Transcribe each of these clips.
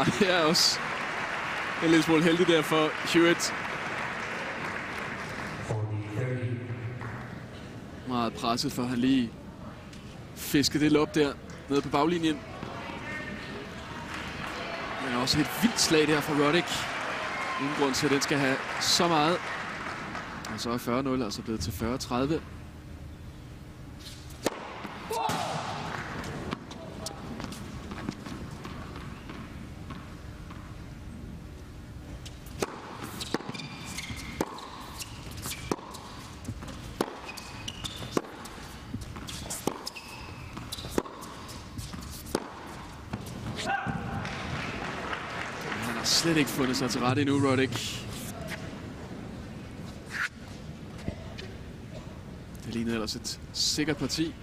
Og det er også en lille smule heldig der for Hewitt. Meget presset for, at have lige fisket det op der nede på baglinjen. Men også et vildt slag der fra Roddick. Ingen grund til, at den skal have så meget. Og så er 40-0 altså blevet til 40-30. Han har slet ikke fundet sig til rette endnu, Roddick. Det lignede ellers et sikkert parti.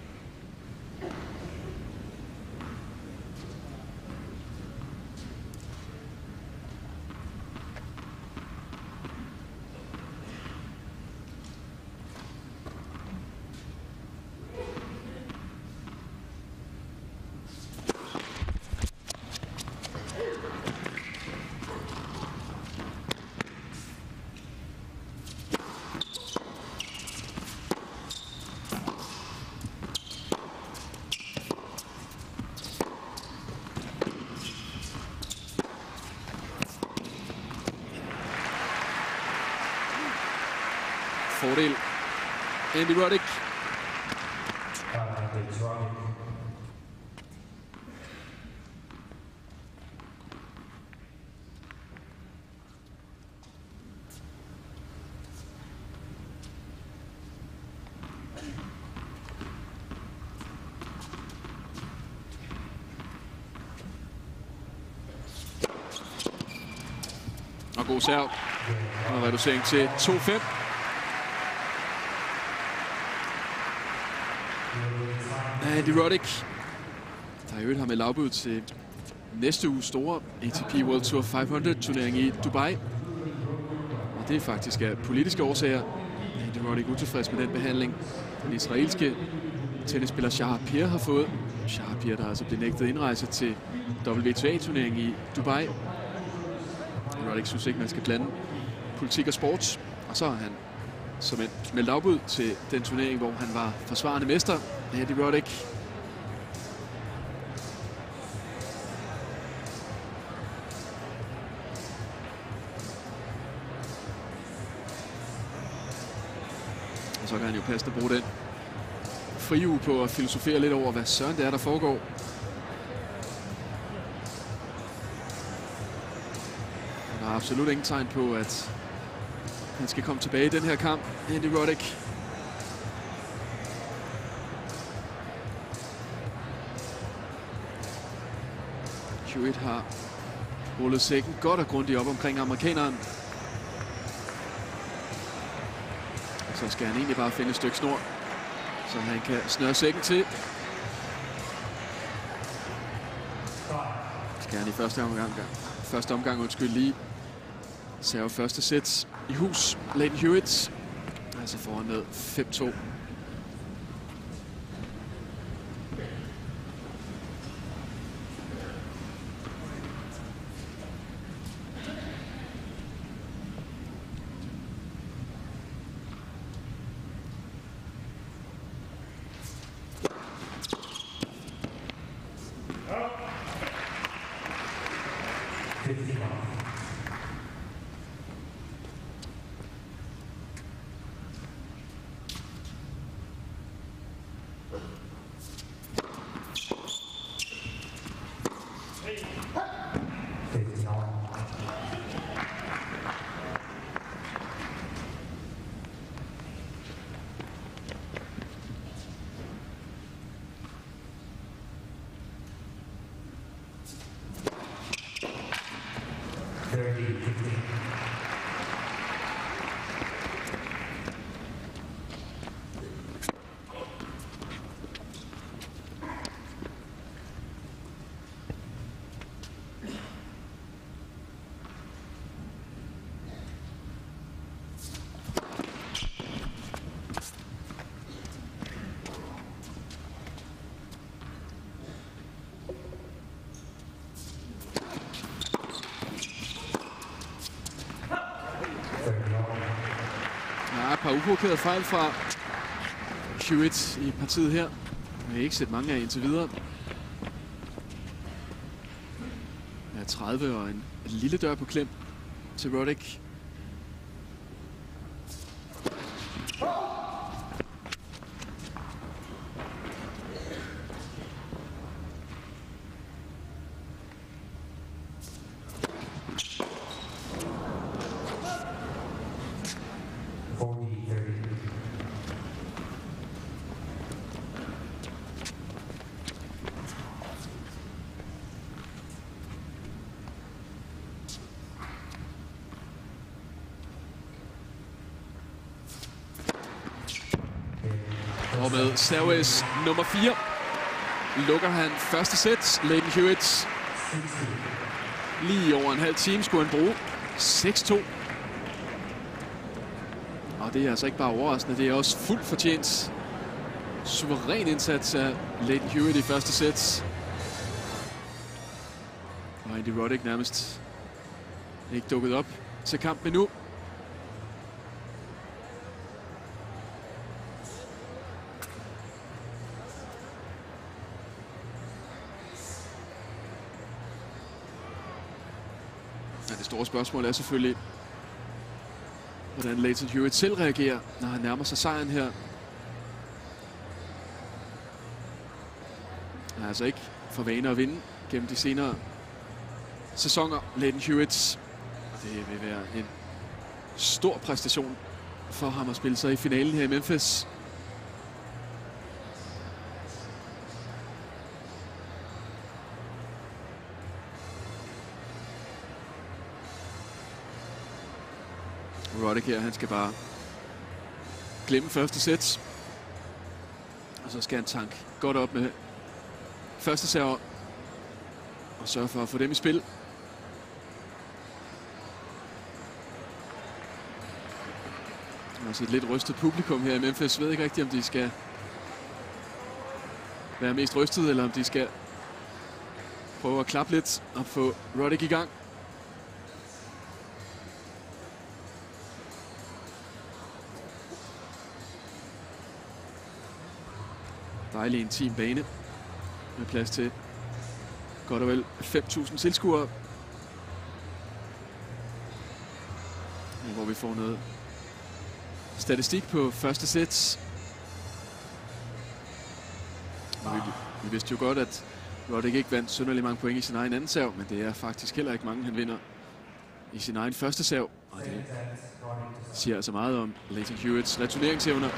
Fordel. Andy Roddick. Og god serv. Og reducering til 2-5. Andy Roddick, der i øvrigt har med lavbud til næste uges store ATP World Tour 500 turnering i Dubai. Og det er faktisk af politiske årsager. Andy Roddick utilfreds med den behandling, den israelske tennisspiller Shahar Pierre har fået. Shahar Pierre, der altså blev nægtet indrejse til WTA-turneringen i Dubai. Roddick synes ikke, man skal blande politik og sport. Og så har han som en meldt afbud til den turnering, hvor han var forsvarende mester, Andy Roddick. Og så kan han jo passende bruge den frihjul på at filosofere lidt over, hvad søren det er, der foregår. Der er absolut ingen tegn på, at han skal komme tilbage i den her kamp. Andy Roddick. Hewitt har rullet sækken godt og grundigt op omkring amerikaneren. Og så skal han egentlig bare finde et stykke snor, så han kan snøre sækken til. Skal han i første omgang, første omgang undskyld lige serve første sæt i hus. Leighton Hewitt altså foran med 5-2. Uprovokeret fejl fra Hewitt i partiet her. Jeg har ikke set mange af indtil videre. Ja, 30 og en lille dør på klem til Roddick. Og med service nummer 4 lukker han første sæt. Leighton Hewitt lige over en halv time skulle han bruge 6-2. Og det er altså ikke bare overraskende, det er også fuldt fortjent. Suveræn indsats af Leighton Hewitt i første sæt. Og Andy Roddick nærmest ikke dukket op til kampen nu. Store spørgsmål er selvfølgelig, hvordan Leighton Hewitt selv reagerer, når han nærmer sig sejren her. Han er altså ikke for vane at vinde gennem de senere sæsoner, Leighton Hewitt. Det vil være en stor præstation for ham at spille sig i finalen her i Memphis. Roddick her, han skal bare glemme første sæt. Og så skal han tanke godt op med første server. Og sørge for at få dem i spil. Der er også et lidt rystet publikum her i Memphis. Jeg ved ikke rigtigt, om de skal være mest rystet, eller om de skal prøve at klappe lidt og få Roddick i gang. Dejlig intim bane med plads til godt og vel 5.000 tilskuere. Hvor vi får noget statistik på første sæt. Vi, vi vidste jo godt, at Roddick ikke vandt synderligt mange point i sin egen anden serv, men det er faktisk heller ikke mange, han vinder i sin egen første serv. Og det siger altså meget om Leighton Hewitts returneringsevner.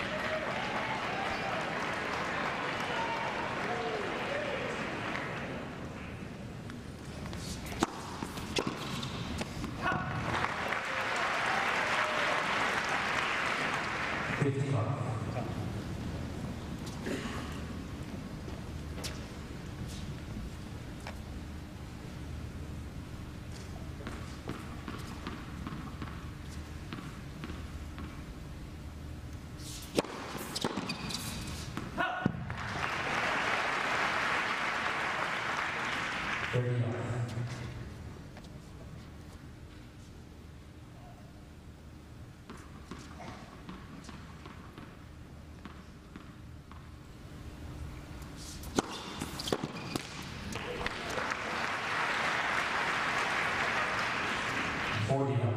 hurtigere.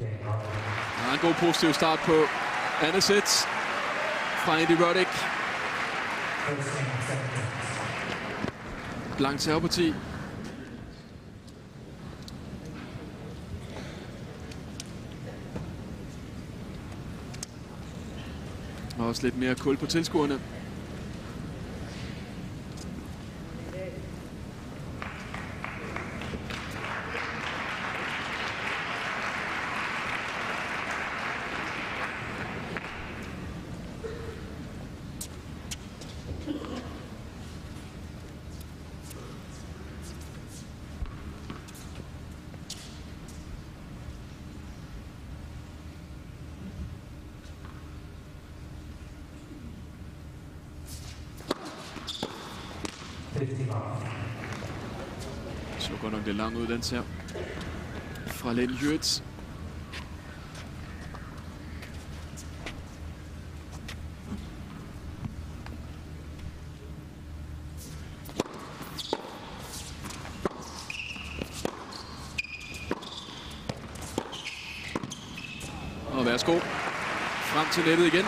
Ja, en god positiv start på andet sæt fra Andy Roddick. Langt serveparti også lidt mere kul på tilskuerne. Så godt nok lidt lang ud, den. Fra Lenny Hurts. Og værsgo. Frem til nettet igen.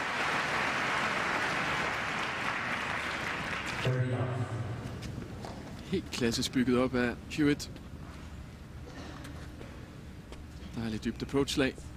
Helt klassisk bygget op af Hewitt. Der er lidt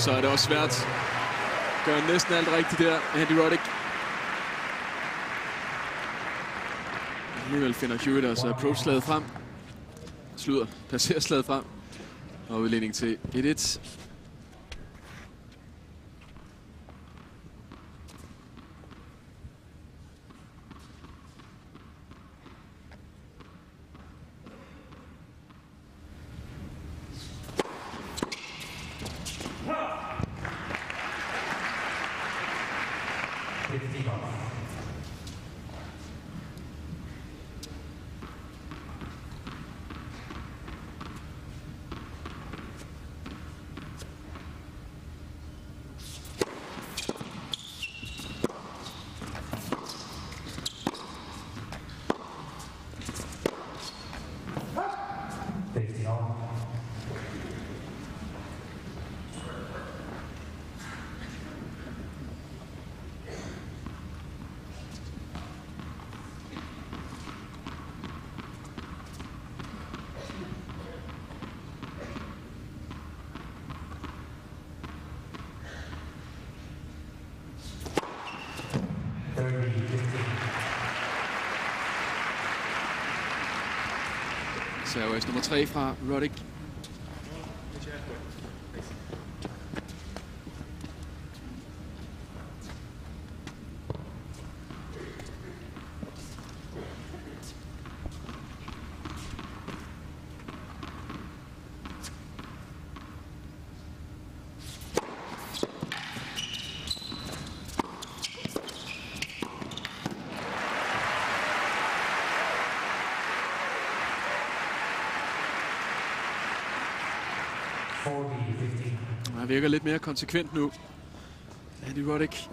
og så er det også svært. Gør næsten alt rigtigt der, Andy Roddick. Alligevel finder Hewitt altså approach-slaget frem. Slutter, passerer slaget frem. Og udlænding til 1-1. 出ています。Servers nummer 3 fra Roddick. Han virker lidt mere konsekvent nu. Andy Roddick.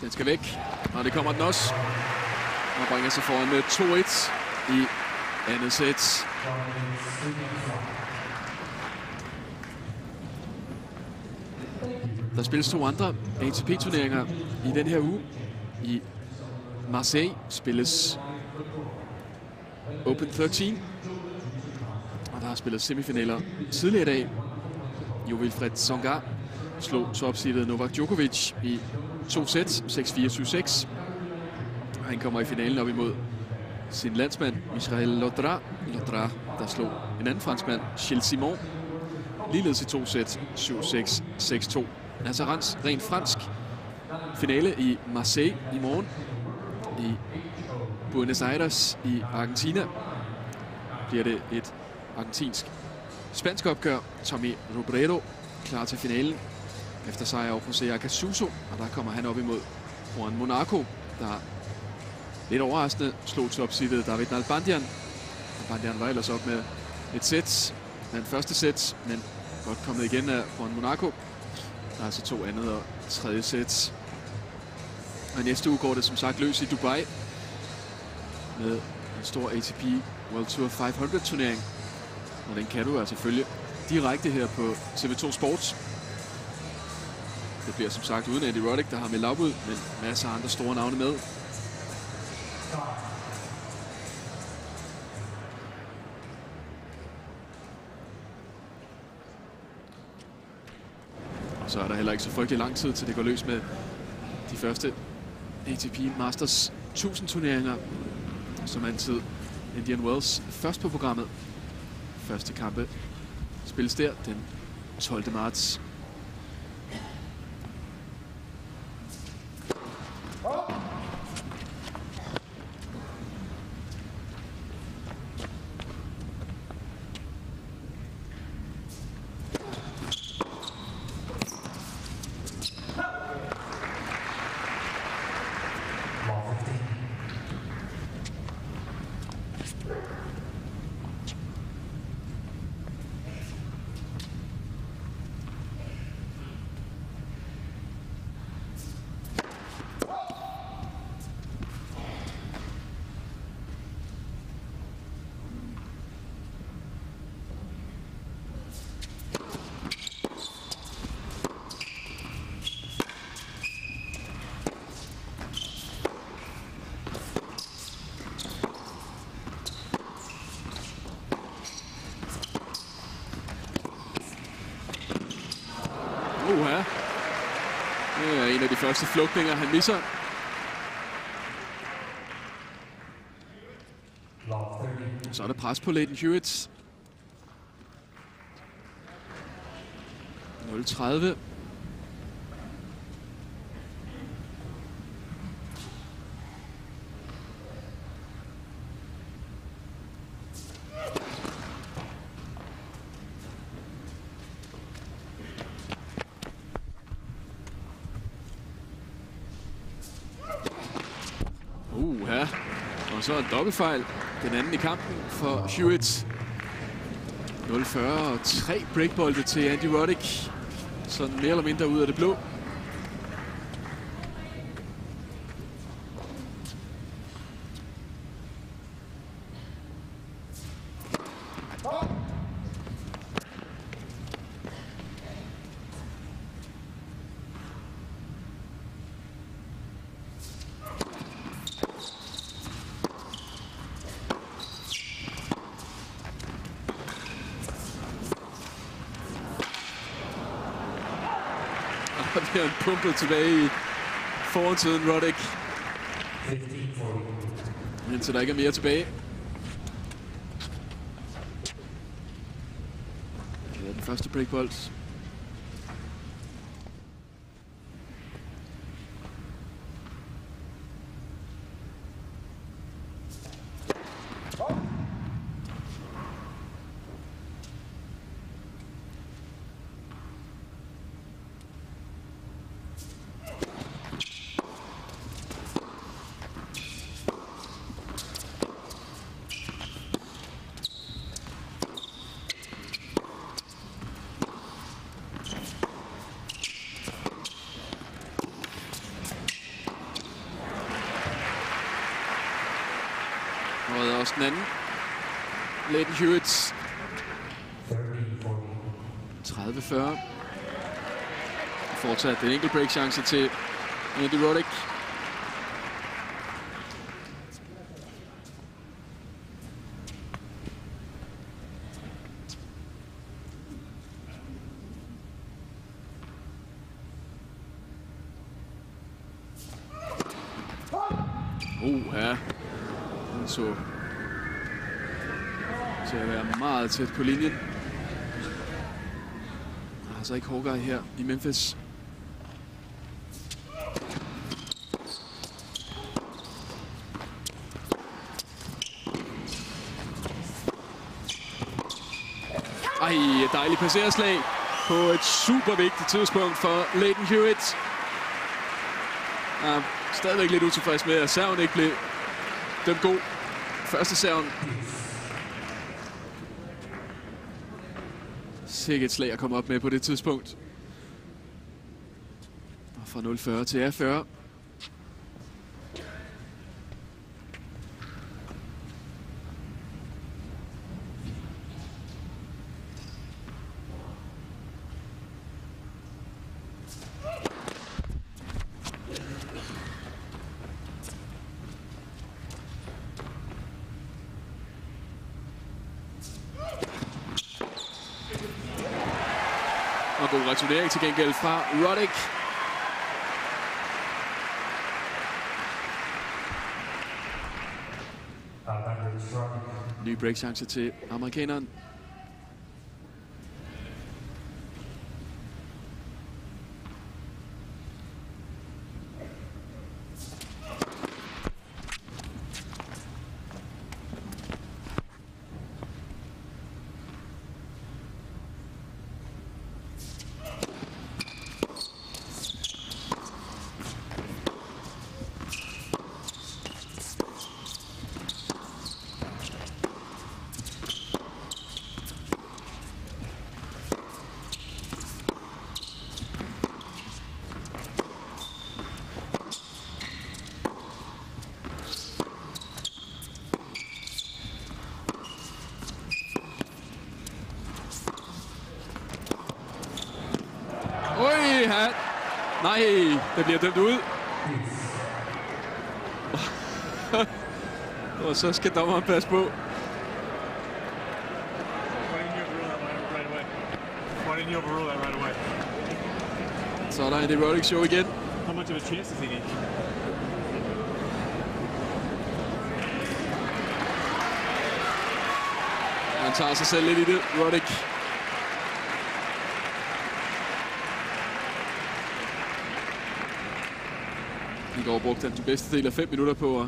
Den skal væk, og det kommer den også. Og bringer sig foran med 2-1 i andet sæt. Der spilles to andre ATP-turneringer i den her uge. I Marseille spilles Open 13. Og der har spillet semifinaler tidligere i dag Jo Wilfred Songa slog topsidet Novak Djokovic i to sæt, 6-4, 7-6. Han kommer i finalen op imod sin landsmand, Michael Lodra. Lodra, der slog en anden franskmand, Gilles Simon, ligeledes i to sæt, 7-6, 6-2. Altså rens, rent fransk. Finale i Marseille i morgen. I Buenos Aires i Argentina bliver det et argentinsk spansk opgør. Tommy Robredo klar til finalen efter sejr over Jose Acasuso, og der kommer han op imod Juan Monaco, der lidt overraskende slog topsidet David Nalbandian. Nalbandian var ellers op med et sæt, den første sæt, men godt kommet igen af Juan Monaco. Der er altså to andet og tredje sæt. Og næste uge går det som sagt løs i Dubai med en stor ATP World Tour 500 turnering. Og den kan du altså følge direkte her på TV2 Sports. Det bliver som sagt uden Andy Roddick, der har med lavbud, men masser af andre store navne med. Så er der heller ikke så frygtelig lang tid, til det går løs med de første ATP Masters 1000 turneringer. Som altid Indian Wells først på programmet. Første kampe spilles der den 12. marts. Uha. Det masse flugtninger, han misser. Så er der pres på Leighton Hewitt. 0-30. Uha. Og så en dobbeltfejl. Den anden i kampen for Hewitt. 0-40 og tre breakbolde til Andy Roddick. Sådan mere eller mindre ud af det blå. Og det er en pumpet tilbage i fortiden, Roddick. Indtil der ikke er mere tilbage. Det er den første breakbold. Og også den anden. Leighton Hewitt. 30-40. Fortsat en enkelt break chance til Andy Roddick. Uh, ja. Den så til at sætte på linjen. Der er Altså ikke Hawkeye her i Memphis. Ej, et dejligt passerslag på et super vigtigt tidspunkt for Leighton Hewitt. Er stadigvæk lidt utilfreds med, at serven ikke blev dømt god. Første serven. Sikkert slag at komme op med på det tidspunkt. Og fra 0,40 til A40. Og god til gengæld fra Roddick. Ny breakchance til amerikaneren. Oj, han... Nej, det bliver dømt ud. Og så skal dommeren passe på. Så er der en erotic show igen. How much of a chance does he need? Han tager sig selv lidt i det, Roddick. Går brugte han den bedste del af 5 minutter på at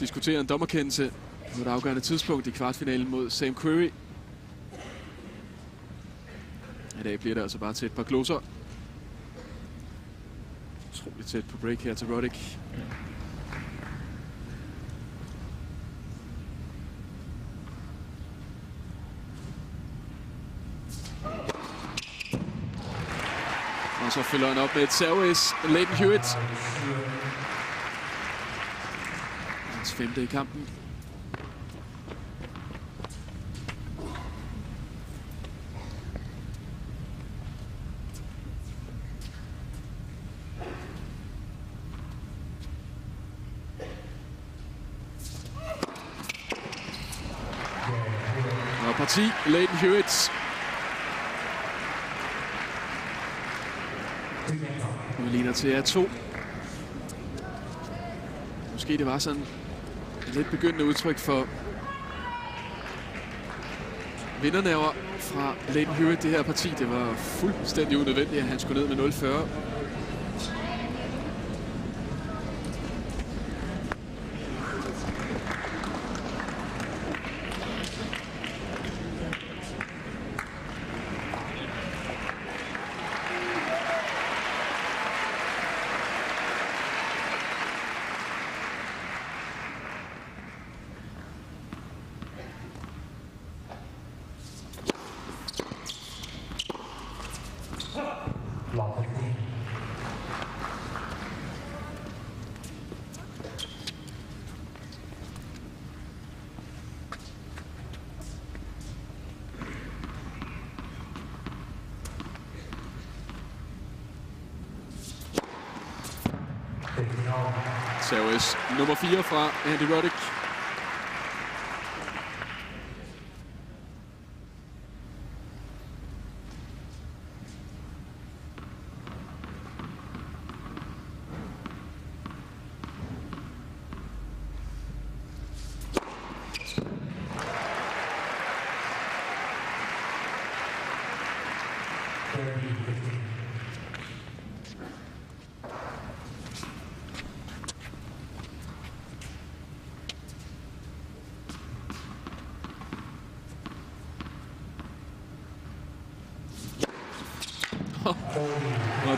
diskutere en dommerkendelse på et afgørende tidspunkt i kvartfinalen mod Sam Query. I dag bliver det altså bare til et par gloser. Utroligt tæt på break her til Roddick. Og så følger han op med et service. Leighton Hewitt femte i kampen. Og parti Leighton Hewitt. Udligner til A2. Måske det var sådan lidt begyndende udtryk for vindernaver fra Leighton Hewitt, det her parti. Det var fuldstændig unødvendigt, at han skulle ned med 0-40. Nummer 4 fra Andy Roddick.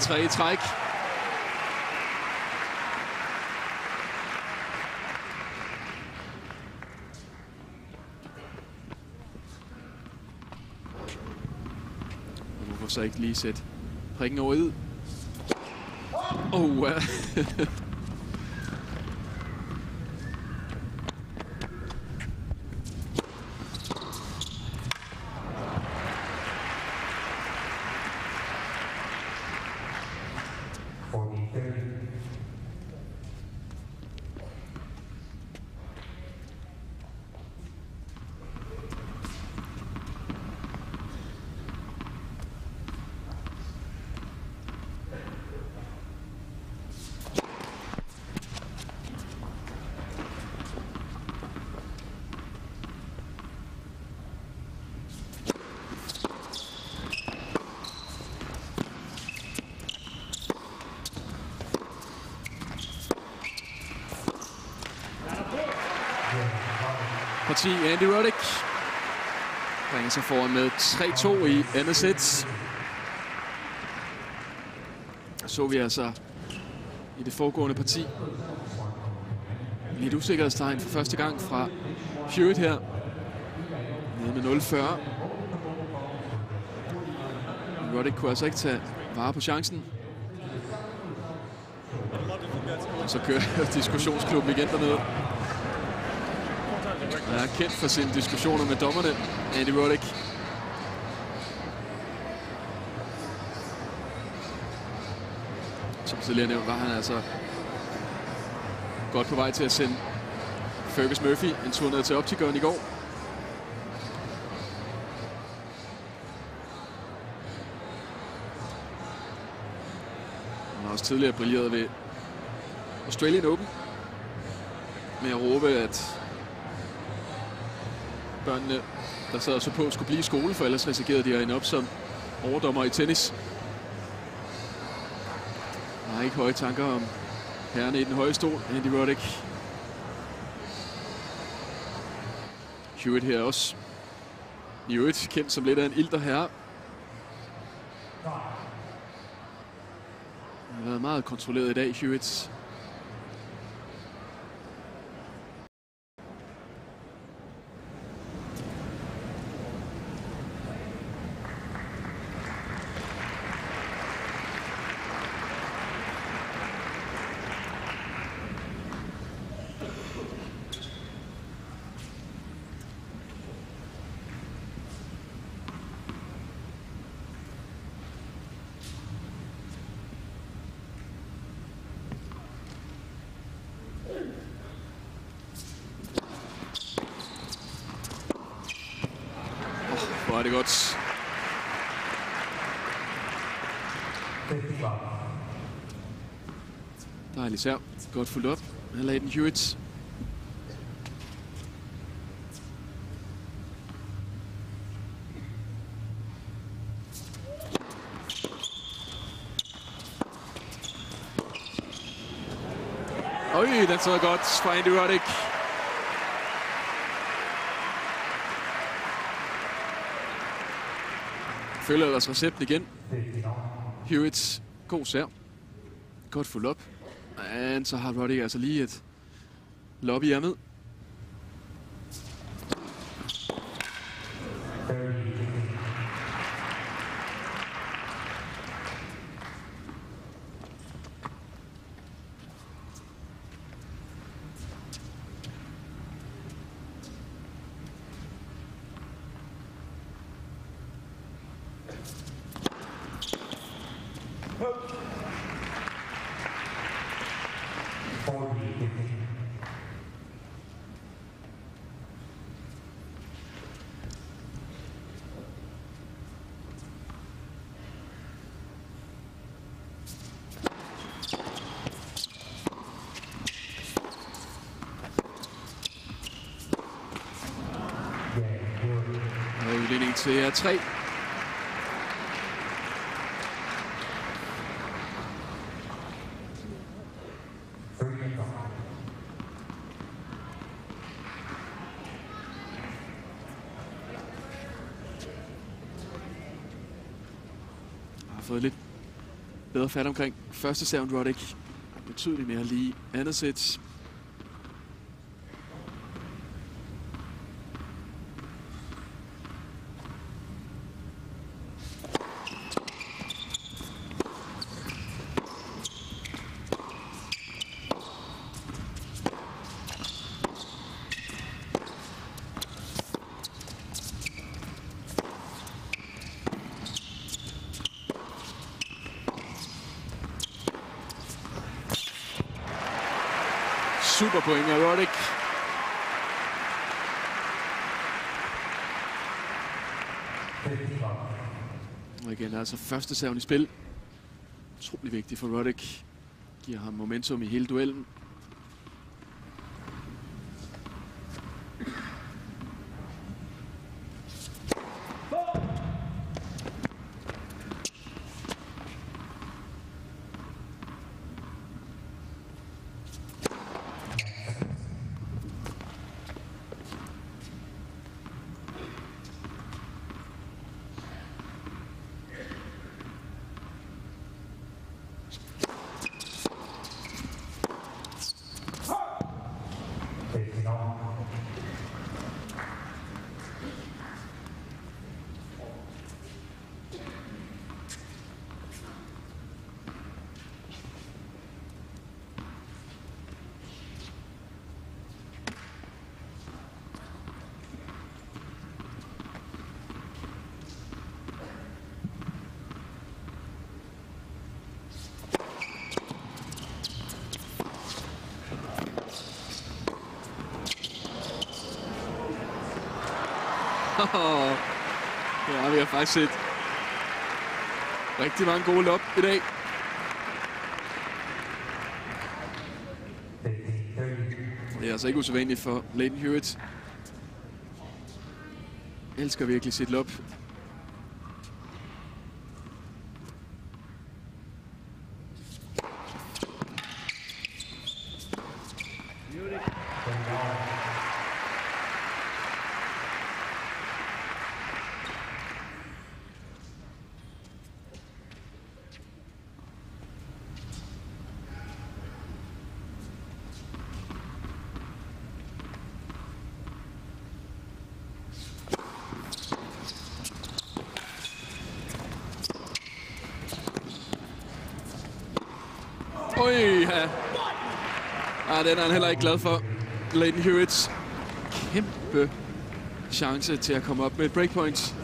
Og tre i træk. Og hvorfor så ikke lige sætte prikken over i? Oh, uh. Parti Andy Roddick bringer sig foran med 3-2 i andet sæt. Så vi altså i det foregående parti lidt usikkerhedstegn for første gang fra Hewitt her. Nede med 0-40. Roddick kunne altså ikke tage vare på chancen. Og så kører diskussionsklubben igen dernede. Er kendt for sine diskussioner med dommerne, Andy Roddick. Som tidligere nævnt var han altså godt på vej til at sende Fergus Murphy en tur ned til optikeren i går. Han har også tidligere brilleret ved Australian Open med at råbe, at børnene, der sad så på, skulle blive i skole, for ellers risikerede de at ende op som overdommer i tennis. Der er ikke høje tanker om herrene i den høje stol, Andy Roddick. Hewitt her også. I øvrigt kendt som lidt af en ilter herre. Han har været meget kontrolleret i dag, Hewitt. Hvor er det godt. Dejlig serv. Godt fuldt op. Han lagde den Hewitt. Øj, den sidder godt fra Andy Roddick. Følger ellers recepten igen. Hewitt, god serv. Godt fuldt op. Men så har Roddy altså lige et lobby med. serie 3. fået lidt bedre fat omkring første serve, Roddick. Betydeligt mere lige andet sæt. Altså første serven i spil. Utrolig vigtig for Roddick. Giver ham momentum i hele duellen. ja, vi har faktisk set rigtig mange gode lop i dag. Det er altså ikke usædvanligt for Leighton Hewitt. Elsker virkelig sit lop. Oj, ja. Den er han heller ikke glad for. Leighton Hewitts kæmpe chance til at komme op med et breakpoint.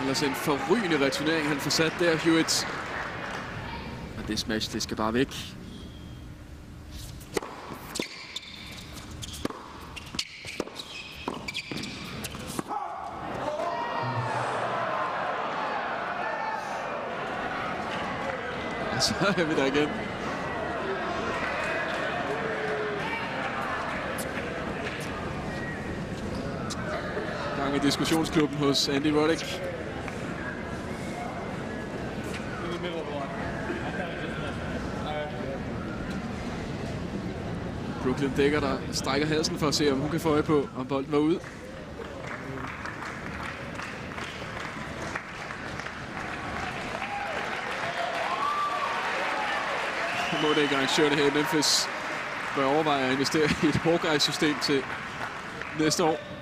Ellers en forrygende returnering, han får sat der, Hewitt. Og det smash, det skal bare væk. Og så er vi der igen. Gang i diskussionsklubben hos Andy Roddick. Brooklyn Dækker, der strækker halsen for at se, om hun kan få øje på, om bolden var ude. Må det arrangørerne her i Memphis bør overveje at investere i et Hawkeye-system til næste år.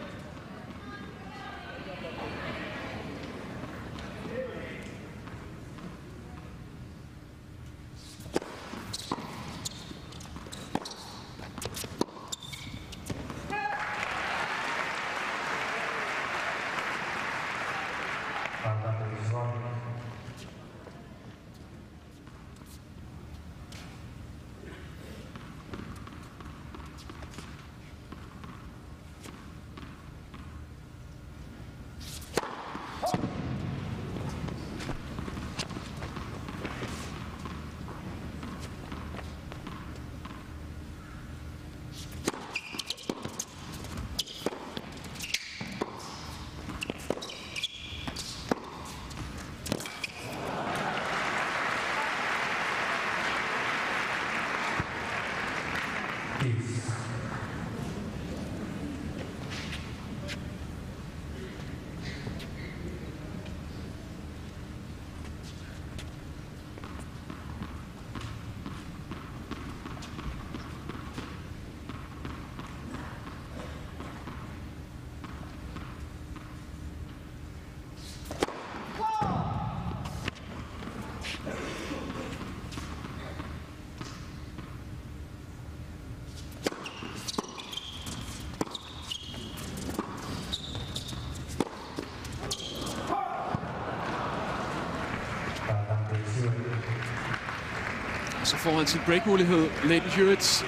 Så får han sin breakmulighed. Leighton Hewitt.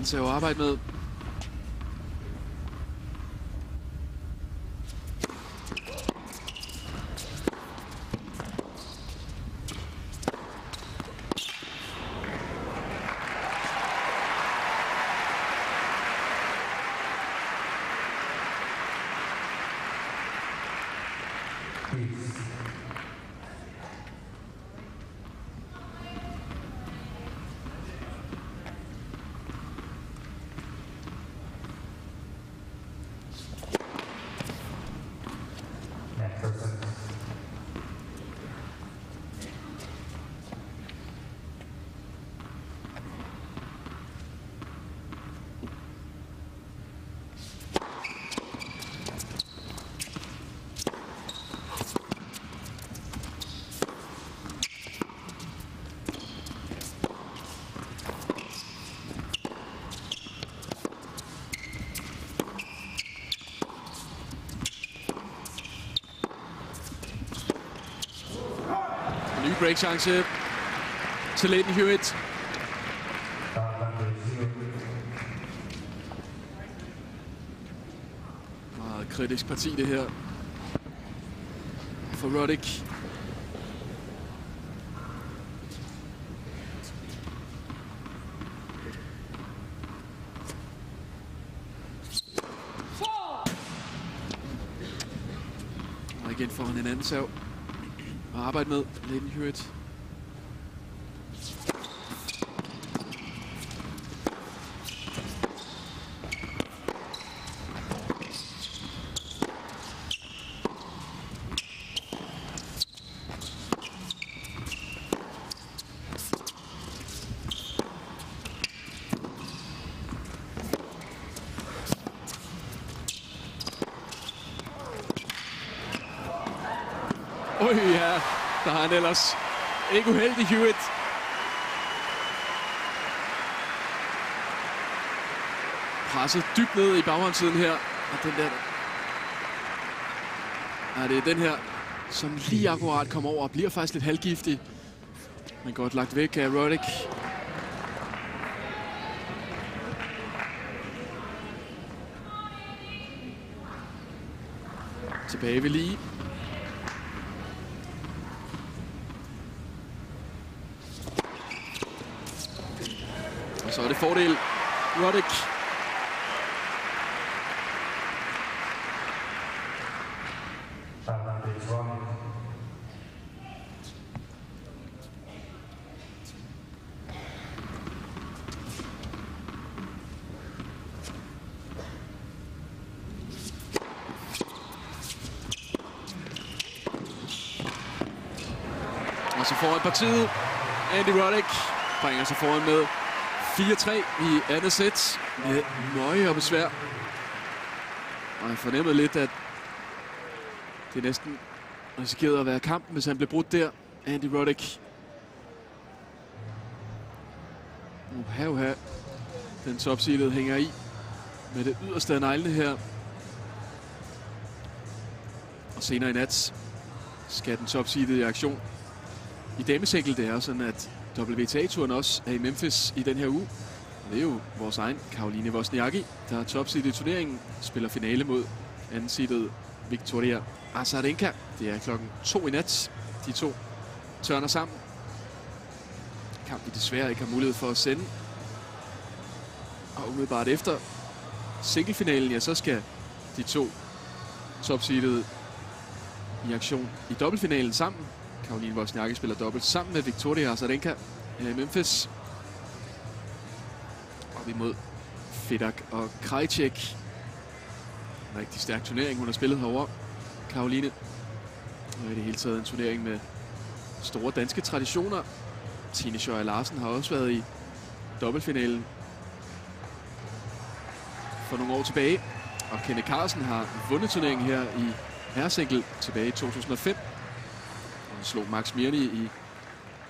Får til at arbejde med. Breakchance til Leighton Hewitt. Meget kritisk parti, det her. For Roddick. Og igen får han en anden sav arbejde med. Leighton Hewitt. Oj, ja. Der har han ellers ikke uheldig Hewitt. Presset dybt ned i baghåndsiden her. Og den der... Ja, det er den her, som lige akkurat kommer over og bliver faktisk lidt halvgiftig. Men godt lagt væk af Roddick. Tilbage ved lige. Og så er det fordel. Roddick. Og så foran partiet. Andy Roddick bringer sig foran med 4-3 i andet sæt med møje og besvær. Og jeg fornemmede lidt, at det næsten risikerede at være kampen, hvis han blev brudt der. Andy Roddick. Uha, uha. Den topseedede hænger i med det yderste af neglene her. Og senere i nat skal den topseedede i aktion. I damesækkel det er sådan, at WTA-turen også er i Memphis i den her uge. Og det er jo vores egen Karoline Wozniacki, der er topseedet i turneringen, spiller finale mod ansigtet Victoria Azarenka. Det er klokken to i nat. De to tørner sammen. Kamp, vi desværre ikke har mulighed for at sende. Og umiddelbart efter singlefinalen, ja, så skal de to topseedede i aktion i dobbeltfinalen sammen. Karoline Wozniacki spiller dobbelt sammen med Victoria Azarenka her øh, i Memphis. Op imod Fedak og Krajcek. En rigtig stærk turnering, hun har spillet herovre. Karoline. Og i det hele taget en turnering med store danske traditioner. Tine Schøjer Larsen har også været i dobbeltfinalen for nogle år tilbage. Og Kenneth Carlsen har vundet turneringen her i herresingle tilbage i 2005. Og slog Max Mirny i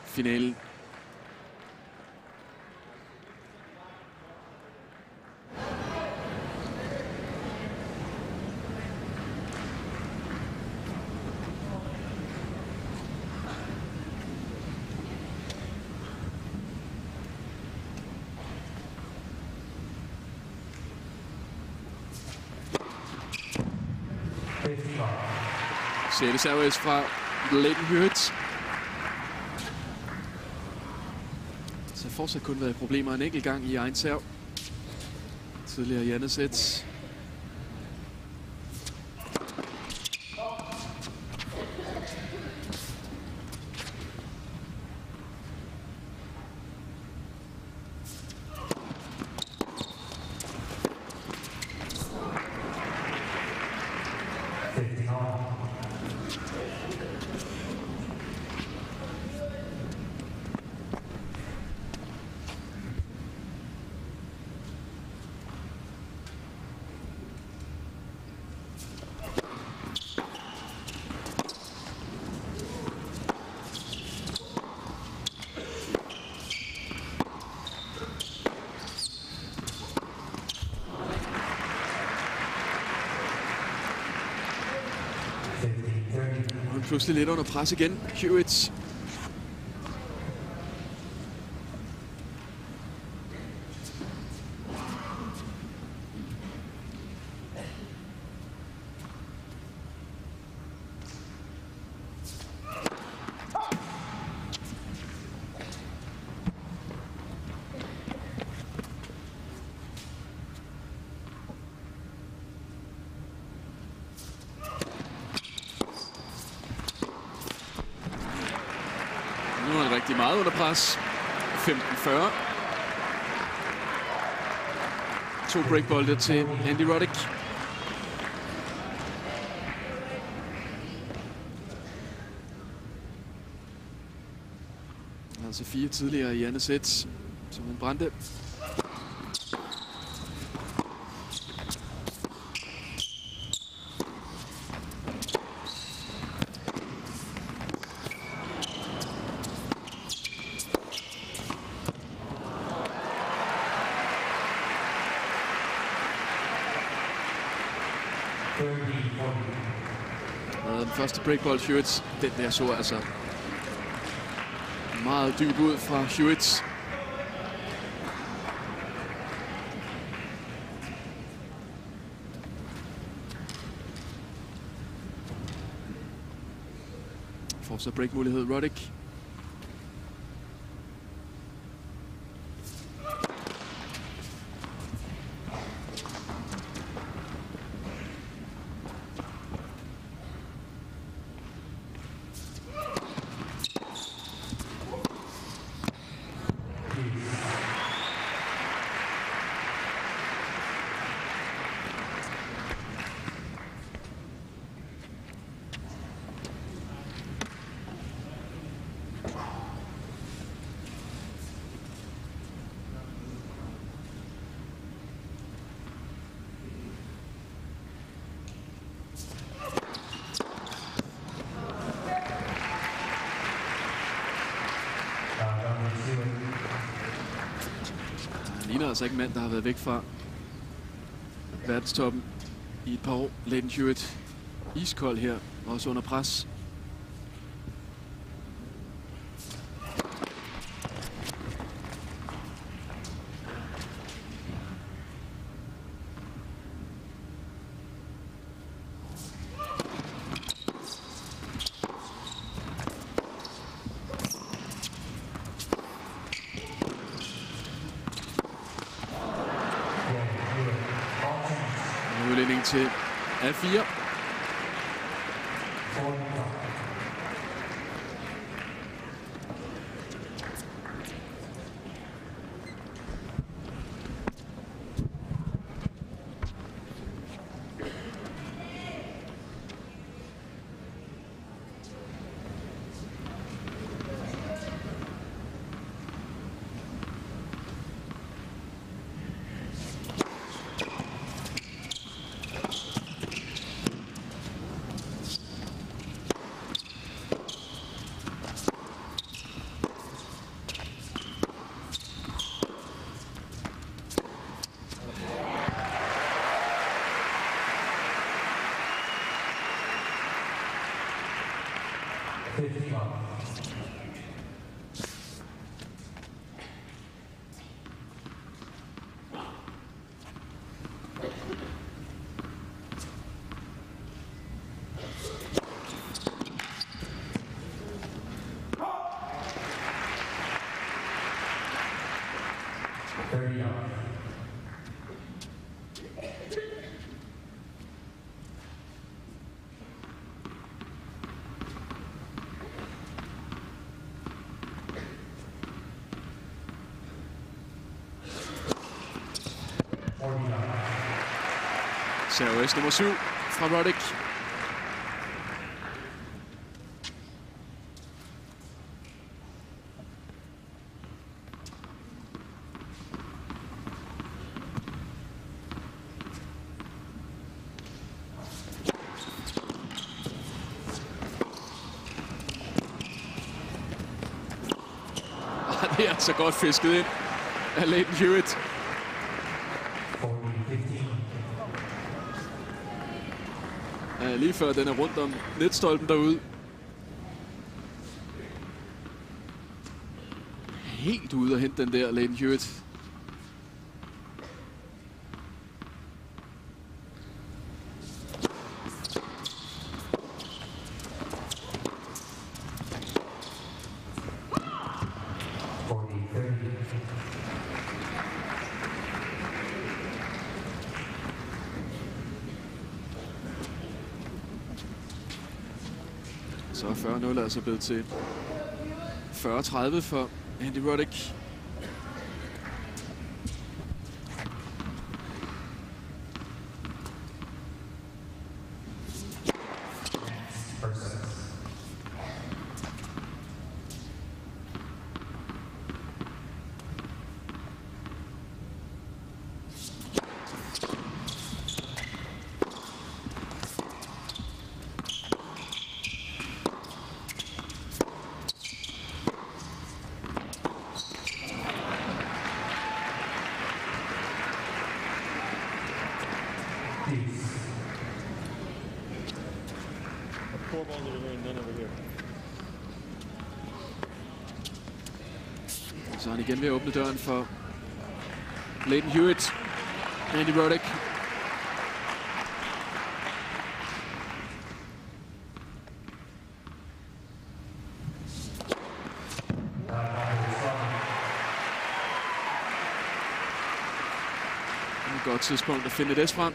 finalen. Sjette service fra Leighton Hewitt. Så har fortsat kun været problemer en enkelt gang i egen serv. Tidligere i andet sæt. Pludselig lidt under pres igen. Hewitt. Nu er han rigtig meget under pres. 15-40. To breakbolde til Andy Roddick. Altså fire tidligere i andet sæt, som han brændte. Og den første breakball Hewitt, den der så altså meget dyb ud fra Hewitt. Får så breakmulighed Roddick. Han ligner altså ikke en mand, der har været væk fra verdenstoppen i et par år. Leighton Hewitt iskold her, også under pres. Serves nummer 7 fra Roddick. Det er altså godt fisket ind af Leighton Hewitt. Lige før den er rundt om netstolpen derude. Helt ude at hente den der, Leighton Hewitt. Altså blevet til 40-30 for Andy Roddick. First six. Peace. Four balls over here and none over here. Så er han igen ved at åbne døren for Leighton Hewitt. Andy Roddick. Et godt tidspunkt at finde det frem.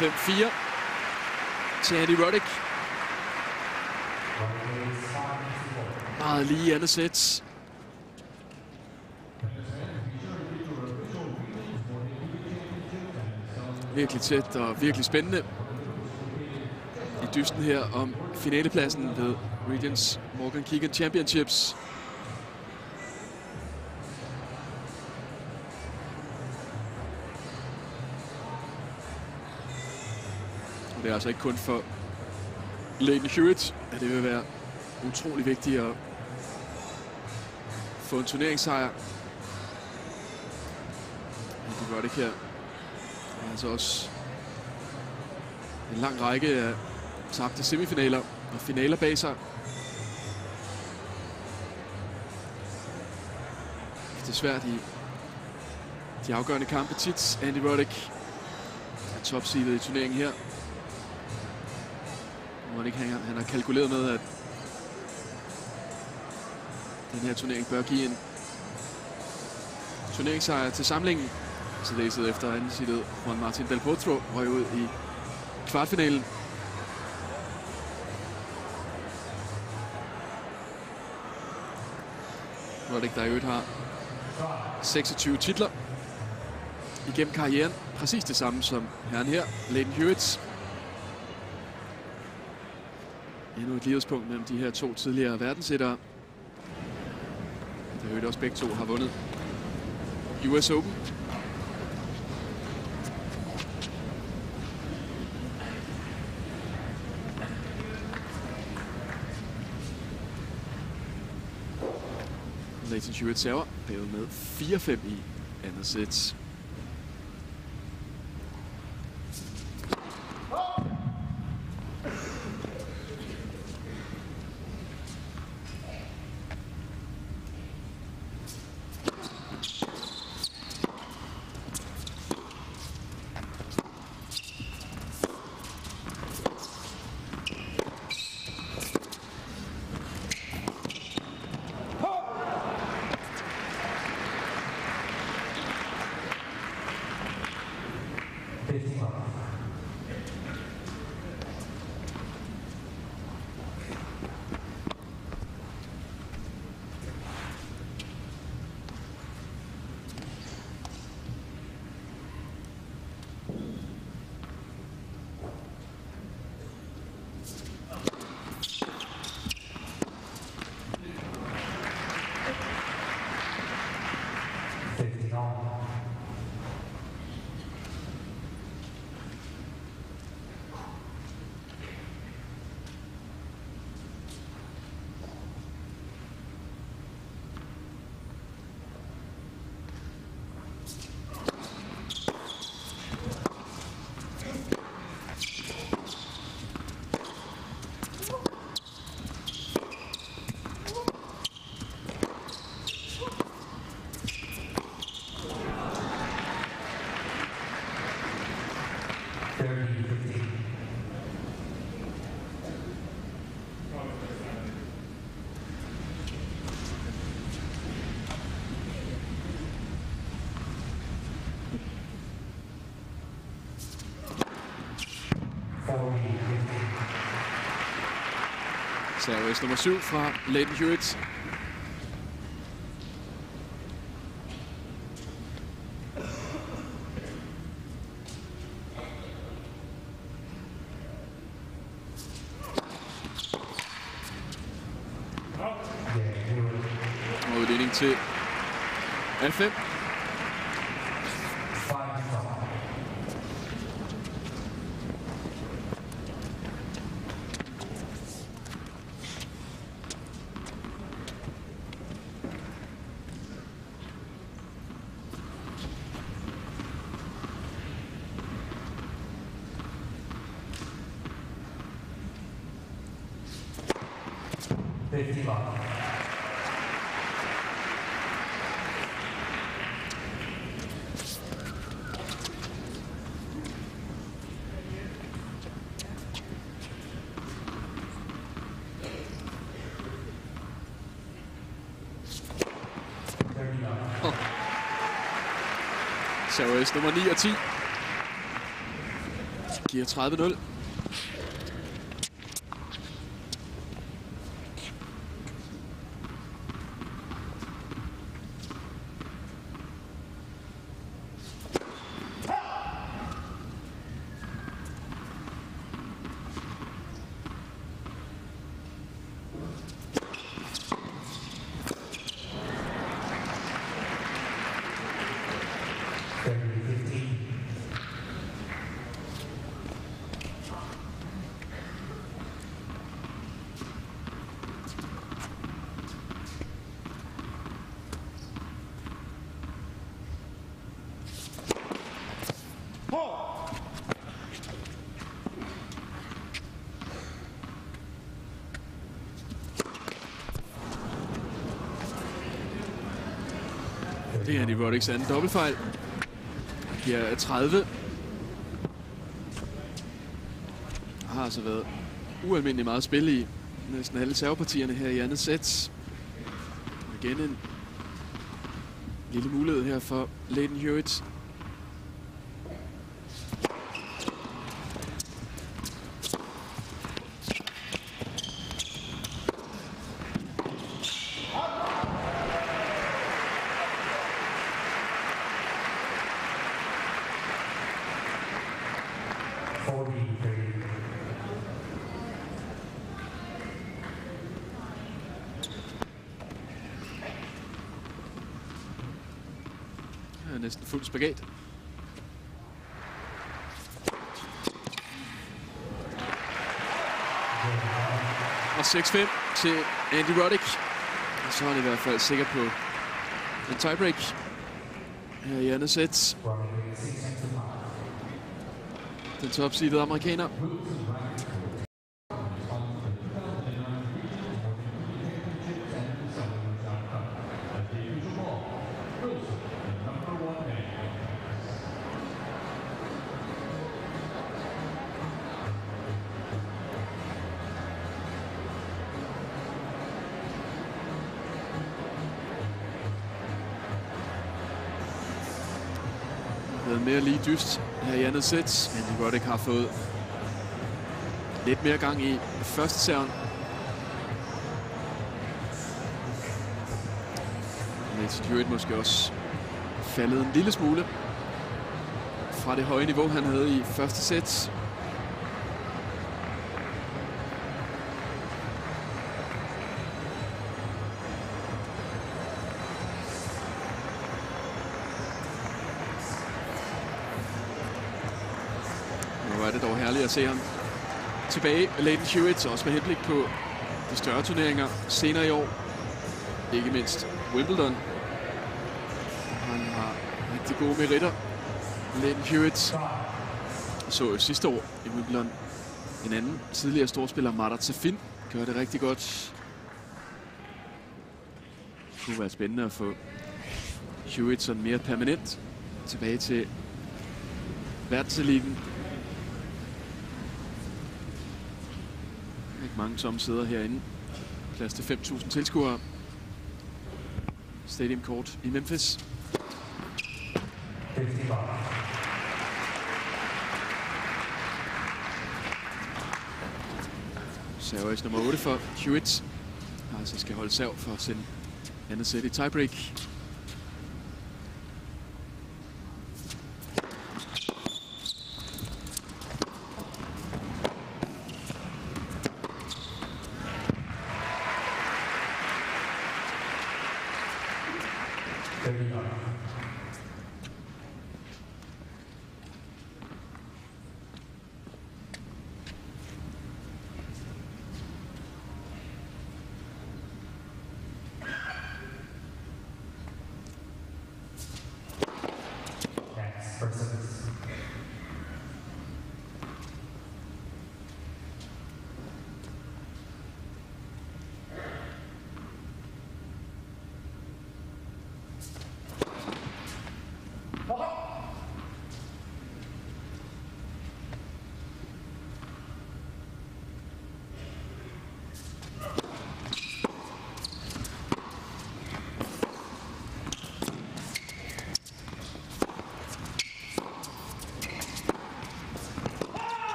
5-4 til Andy Roddick. Meget lige andet sæt. Virkelig tæt og virkelig spændende. I dysten her om finalepladsen ved Regents Morgan Keegan Championships. Det er altså ikke kun for Leighton Hewitt, at det vil være utrolig vigtigt at få en turneringssejr. Men det gør det her. Der er altså også en lang række af tabte semifinaler og finaler bag sig. Det er svært i de afgørende kampe tit. Andy Roddick er topseedet i turneringen her. Roddick han, han har kalkuleret med, at den her turnering bør give en turneringssejr til samlingen. Så læset efter anden sidet Juan Martin Del Potro røg ud i kvartfinalen. Roddick, der i øvrigt har 26 titler igennem karrieren. Præcis det samme som herren her, Leighton Hewitt. Endnu et lidespunkt mellem de her to tidligere verdenssættere. Det hørte også begge to har vundet US Open. Nathan Hewitt server bagud med 4-5 i andet sæt. Service nummer 7 fra Leighton Hewitt. Service nummer 9 og 10. Giver 30-0. Det Roddicks anden dobbeltfejl. Giver 30. Har altså været ualmindelig meget spil i næsten alle servepartierne her i andet sæt. Igen en lille mulighed her for Leighton Hewitt. Ja, næsten fuld spagat. Og 6-5 til Andy Roddick. Og så er han i hvert fald sikker på En tiebreak her i andet sæt. 6 and 2 five. Den topseedede amerikaner. Sæt, men de godt ikke har fået lidt mere gang i første serven. Nathan Hewitt måske også faldet en lille smule fra det høje niveau, han havde i første sæt. Se ham tilbage. Leighton Hewitt også med henblik på de større turneringer senere i år. Ikke mindst Wimbledon. Han har rigtig gode meritter. Leighton Hewitt så jo sidste år i Wimbledon en anden tidligere storspiller, Marta Safin, gør det rigtig godt. Det kunne være spændende at få Hewitt sådan mere permanent tilbage til verdenseliten. Mange som sidder herinde. Plads til 5.000 tilskuere. Stadium Court i Memphis. 50 nummer 8 for Hewitt. Altså skal holde serv for sin andet sæt i tiebreak.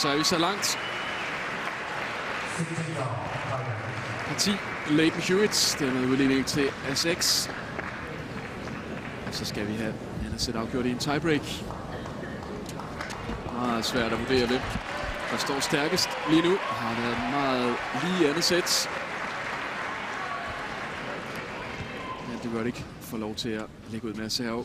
Og så er vi så langt. Parti Leighton Hewitt. Dermed udligning til A6. Og så skal vi have andet sæt afgjort i en tiebreak. Meget svært at vurdere, hvem der står stærkest lige nu. Har været meget lige andet sæt. Men det gør det ikke får lov til at lægge ud med at serve.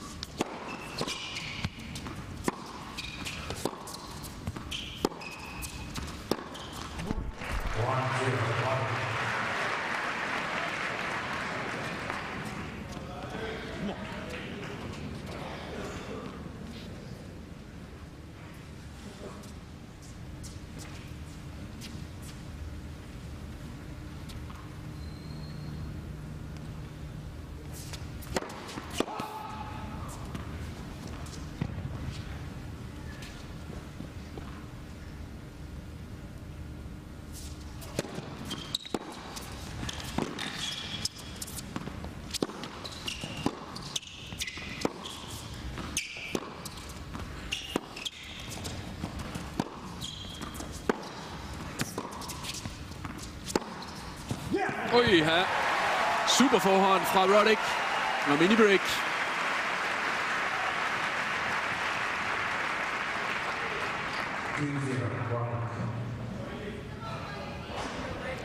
Have. Super forhånd fra Roddick. Og mini break.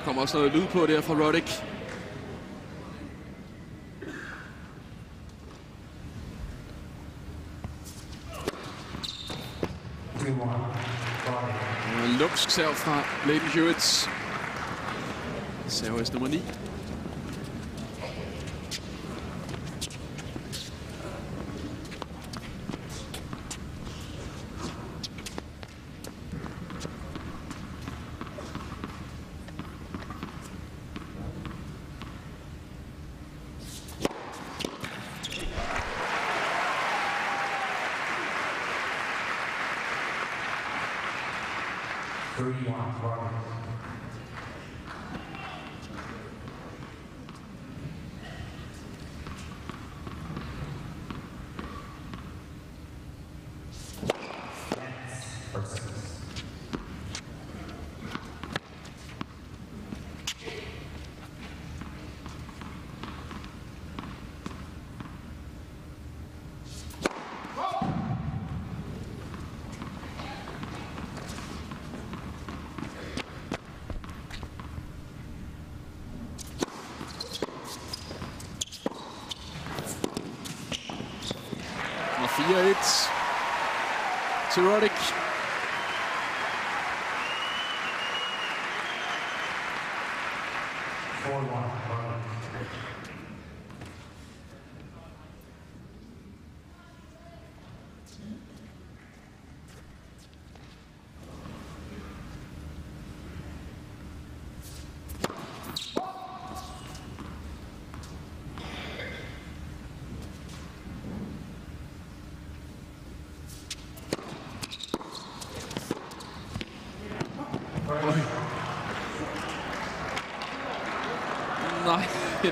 Kommer også noget lyd på der fra Roddick. Two. Og en lumsk serv fra Bladen Hewitt. Serv nummer 9. Og 4-1 til Roddick.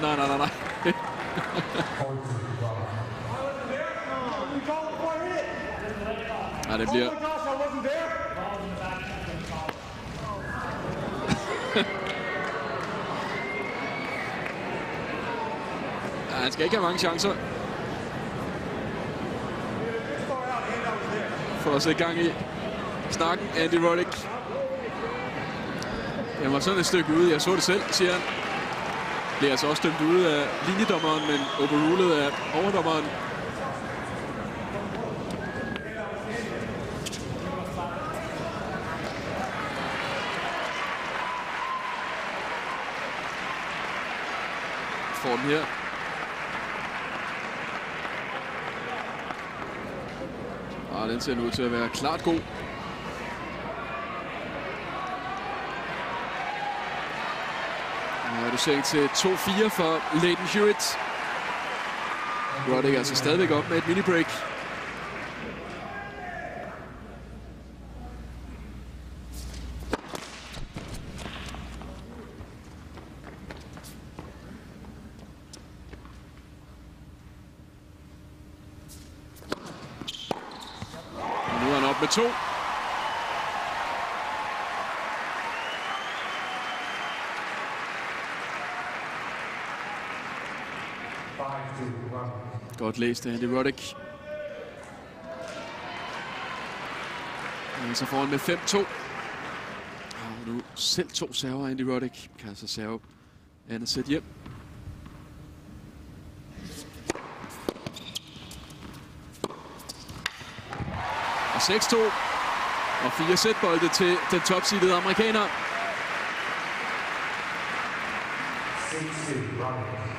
Nej, nej, nej, nej, nej. Nej, det bliver... Ja, han skal ikke have mange chancer for at sætte gang i snakken. Andy Roddick. Jeg var sådan et stykke ude. Jeg så det selv, siger han. Bliver altså også dømt ude af linjedommeren, men overrulet af overdommeren. Får den her. Og den ser nu ud til at være klart god. Og reducering til 2-4 for Leighton Hewitt. Roddick er altså stadigvæk op med et mini-break. godt læst af Andy Roddick. Han er så foran med 5-2. Og nu selv to server Andy Roddick. Kan altså serve andet sæt hjem. Og 6-2. Og fire sætbolde til den topsidede amerikaner. 6-2.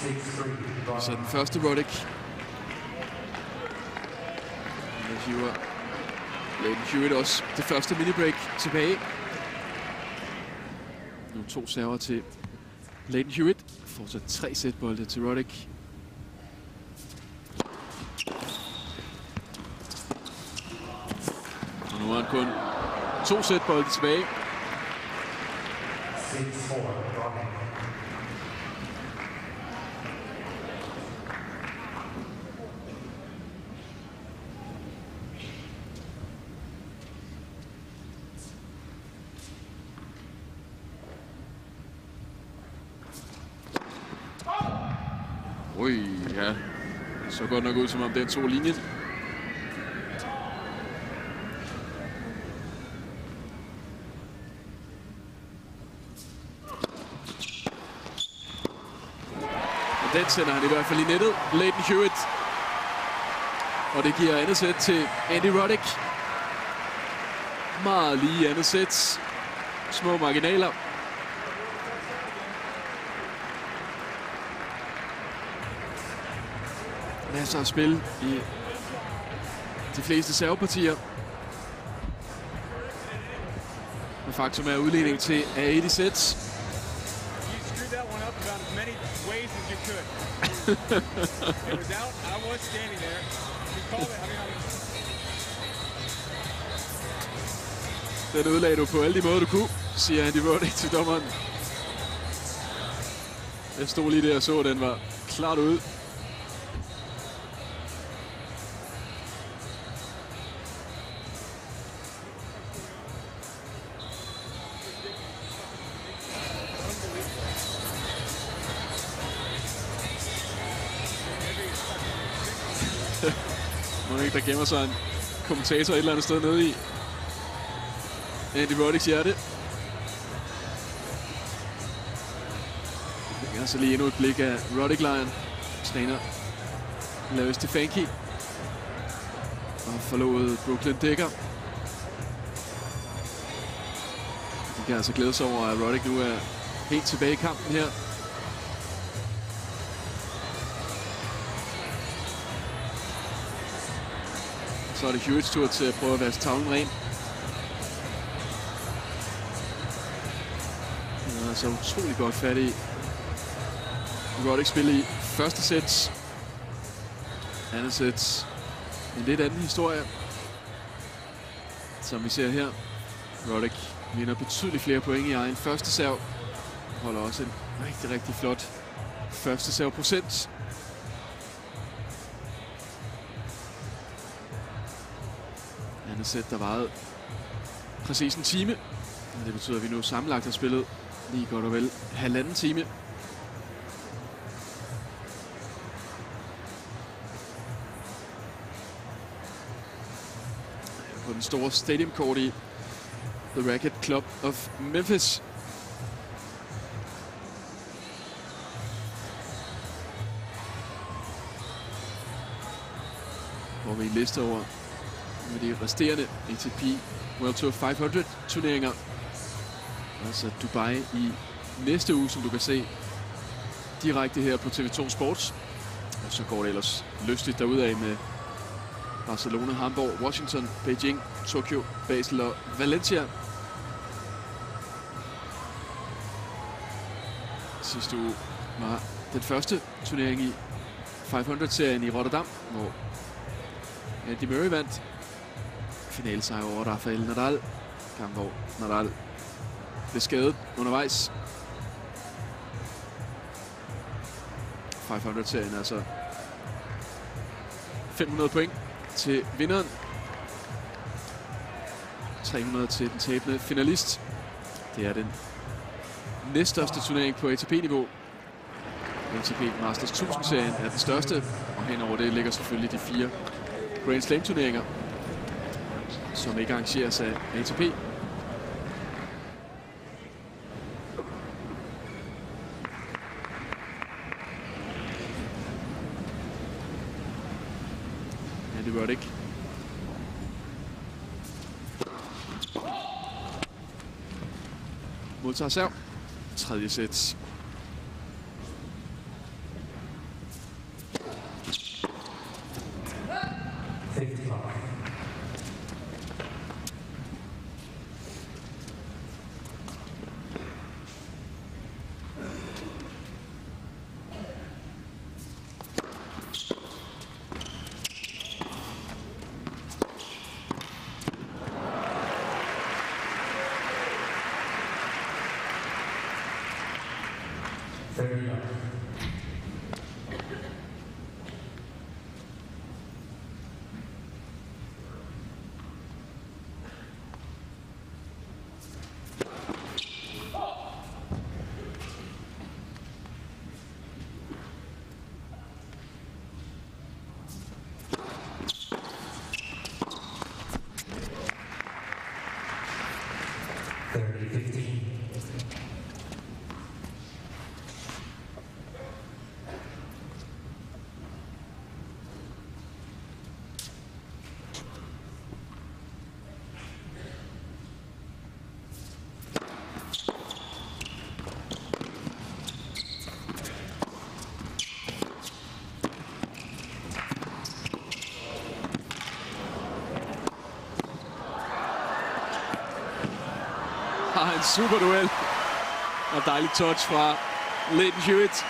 Så den første Roddick. Nu hiver Leighton Hewitt også det første mini-break tilbage. Nu to server til Leighton Hewitt. Fortsat tre sætbolde til Roddick. Nu har han kun to sæt bolde tilbage. 6-4, Roddick. Ui, ja. Så godt nok ud, som om den to linjen. Og den sender han i hvert fald i nettet. Leighton Hewitt. Og det giver andet sæt til Andy Roddick. Meget lige andet sæt. Små marginaler. Masser af spil i de fleste servepartier. Men faktum er udligning til A1 i sæt. Den ødelagde du på alle de måder, du kunne, siger Andy Roddick til dommeren. Jeg stod lige der og så, at den var klart ud. der gemmer sig en kommentator et eller andet sted nede i Andy Roddicks hjerte. Jeg har så lige endnu et blik af Roddick Lion. Træner Larry Stefanki. Og forlovet Brooklyn Decker. De kan altså glæde sig over, at Roddick nu er helt tilbage i kampen her. Så er det Hewitts tur til at prøve at vaske tavlen ren. Han er altså utrolig godt fat i. at spille i første sæt. Andet sæt. En lidt anden historie. Som vi ser her. Roddick vinder betydeligt flere point i egen første serv. Holder også en rigtig, rigtig flot første serv Andet sæt, der varede præcis en time. Og det betyder, at vi nu sammenlagt har spillet lige godt og vel halvanden time. På den store stadium court i The Racket Club of Memphis. Hvor vi lister over med de resterende ATP World Tour 500 turneringer. Altså Dubai i næste uge, som du kan se direkte her på TV2 Sports. Og så går det ellers lystigt derudad med Barcelona, Hamburg, Washington, Beijing, Tokyo, Basel og Valencia. Sidste uge var den første turnering i 500-serien i Rotterdam, hvor Andy Murray vandt finalesejr over Rafael Nadal. Kamp, hvor Nadal blev skadet undervejs. 500-serien altså 500 point til vinderen. 300 til den tabende finalist. Det er den næststørste turnering på ATP-niveau. ATP Masters 1000-serien er den største, og henover det ligger selvfølgelig de fire Grand Slam-turneringer, som ikke arrangeres af ATP. Andy Roddick. Modtager serv. Tredje sæt. Fifty-five. 15. Har en super duel. Og dejlig touch fra Leighton Hewitt.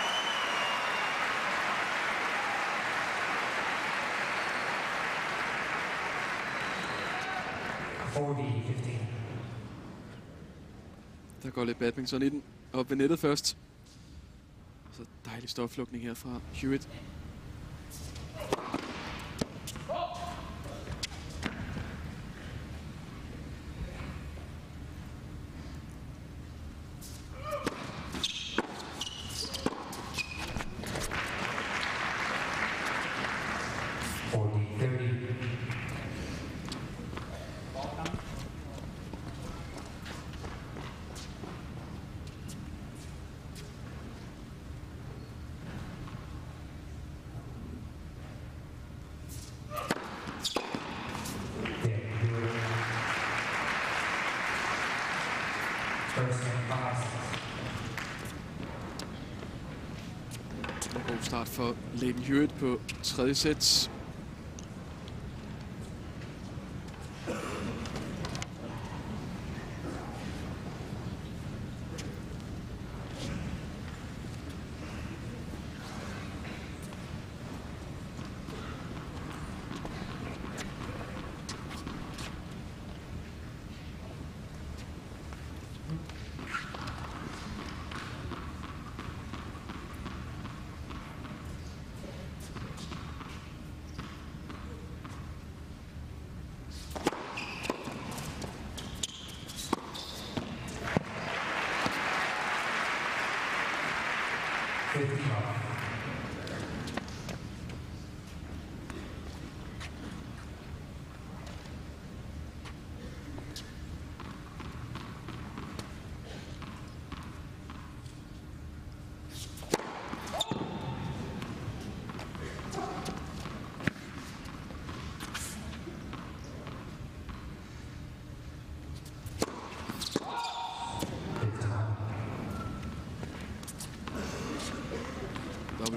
Der går lidt badminton i den. Op ved nettet først. Og så dejlig stoflukning her fra Hewitt. I øvrigt på tredje sæt.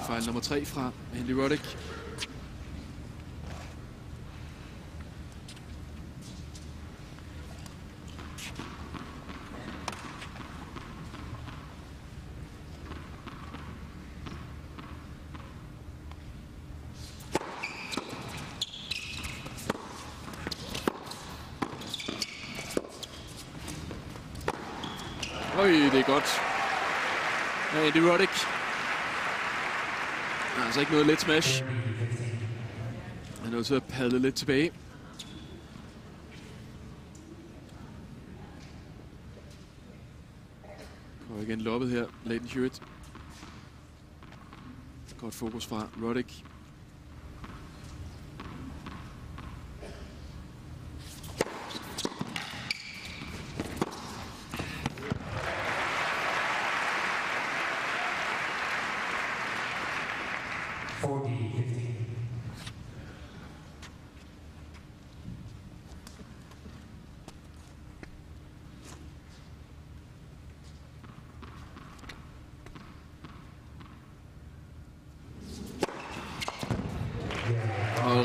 Fejl nummer 3 fra Andy Roddick. Øj, det er godt. Andy Roddick. Er altså ikke noget let smash. Han er nødt til at padle lidt tilbage. Og igen loppet her, Leighton Hewitt. Godt fokus fra Roddick.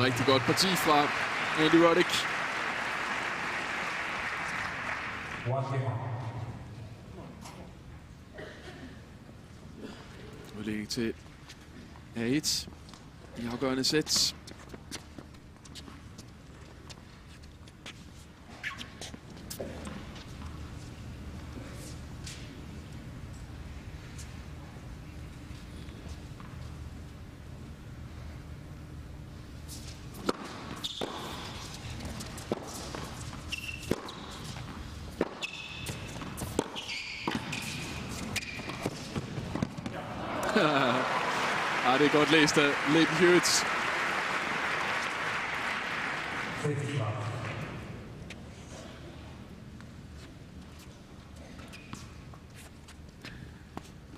Rigtig godt parti fra Andy Roddick. Udlægning til A1 i afgørende sæt. Weltmeister Leighton Hewitt.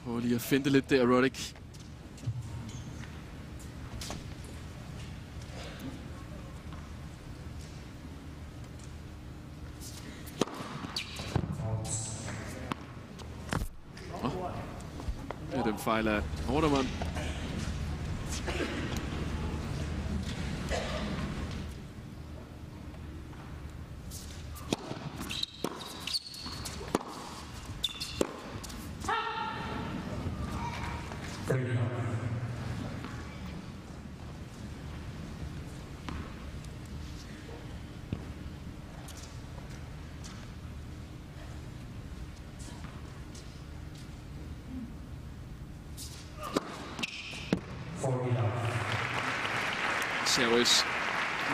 Prøv lige at finde lidt der, Roddick.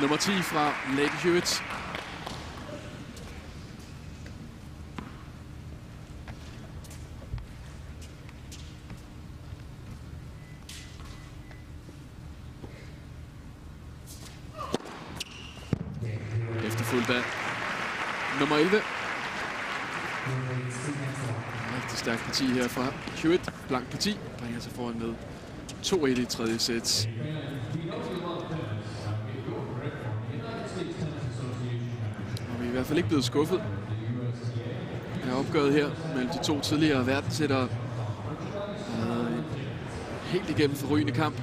Nummer 10 fra Lady Hewitt. Efterfulgt af nummer 11. Rigtig stærkt parti her fra Hewitt. Blank parti. Bringer sig foran med 2-1 i tredje sæt. Og vi er i hvert fald ikke blevet skuffet af opgøret her mellem de to tidligere verdenssættere. Det en helt igennem forrygende kamp.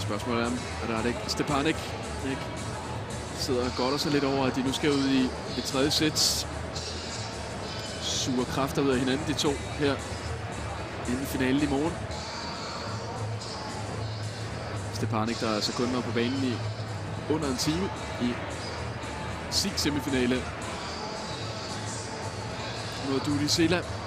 Spørgsmålet er, er der ikke Stepanek ikke sidder og så lidt over, at de nu skal ud i et tredje sæt. Suger kræfter ud af hinanden, de to her inden finalen i morgen. Stepanik, der altså kun var på banen i under en time i SIG semifinale mod Dudi Seland.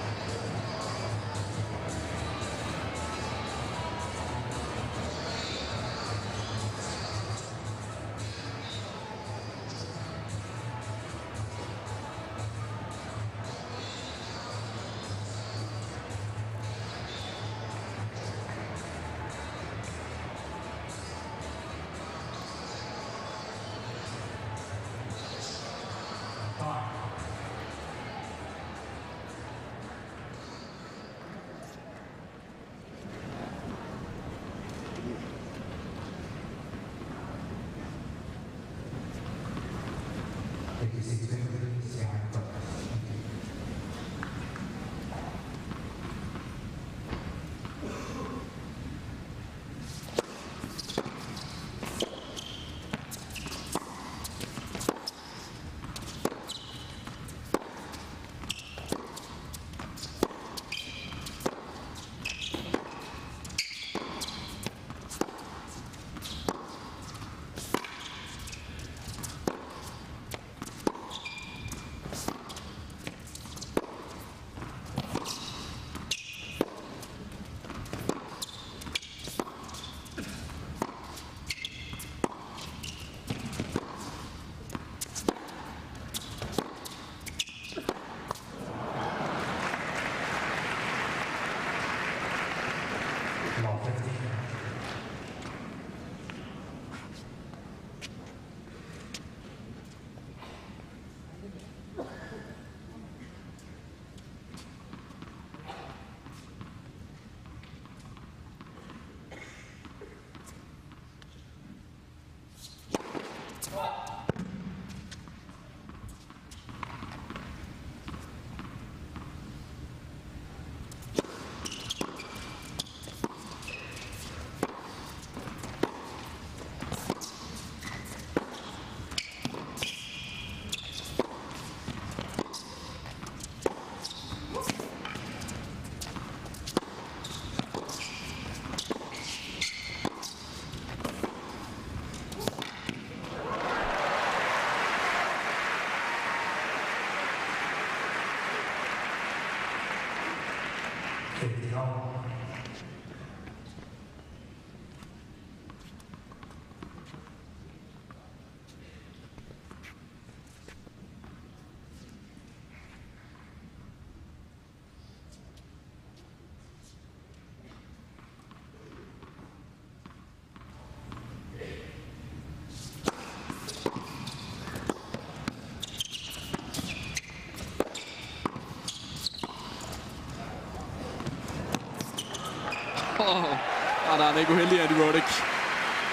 Og der er en ikke uheldig Andy Roddick.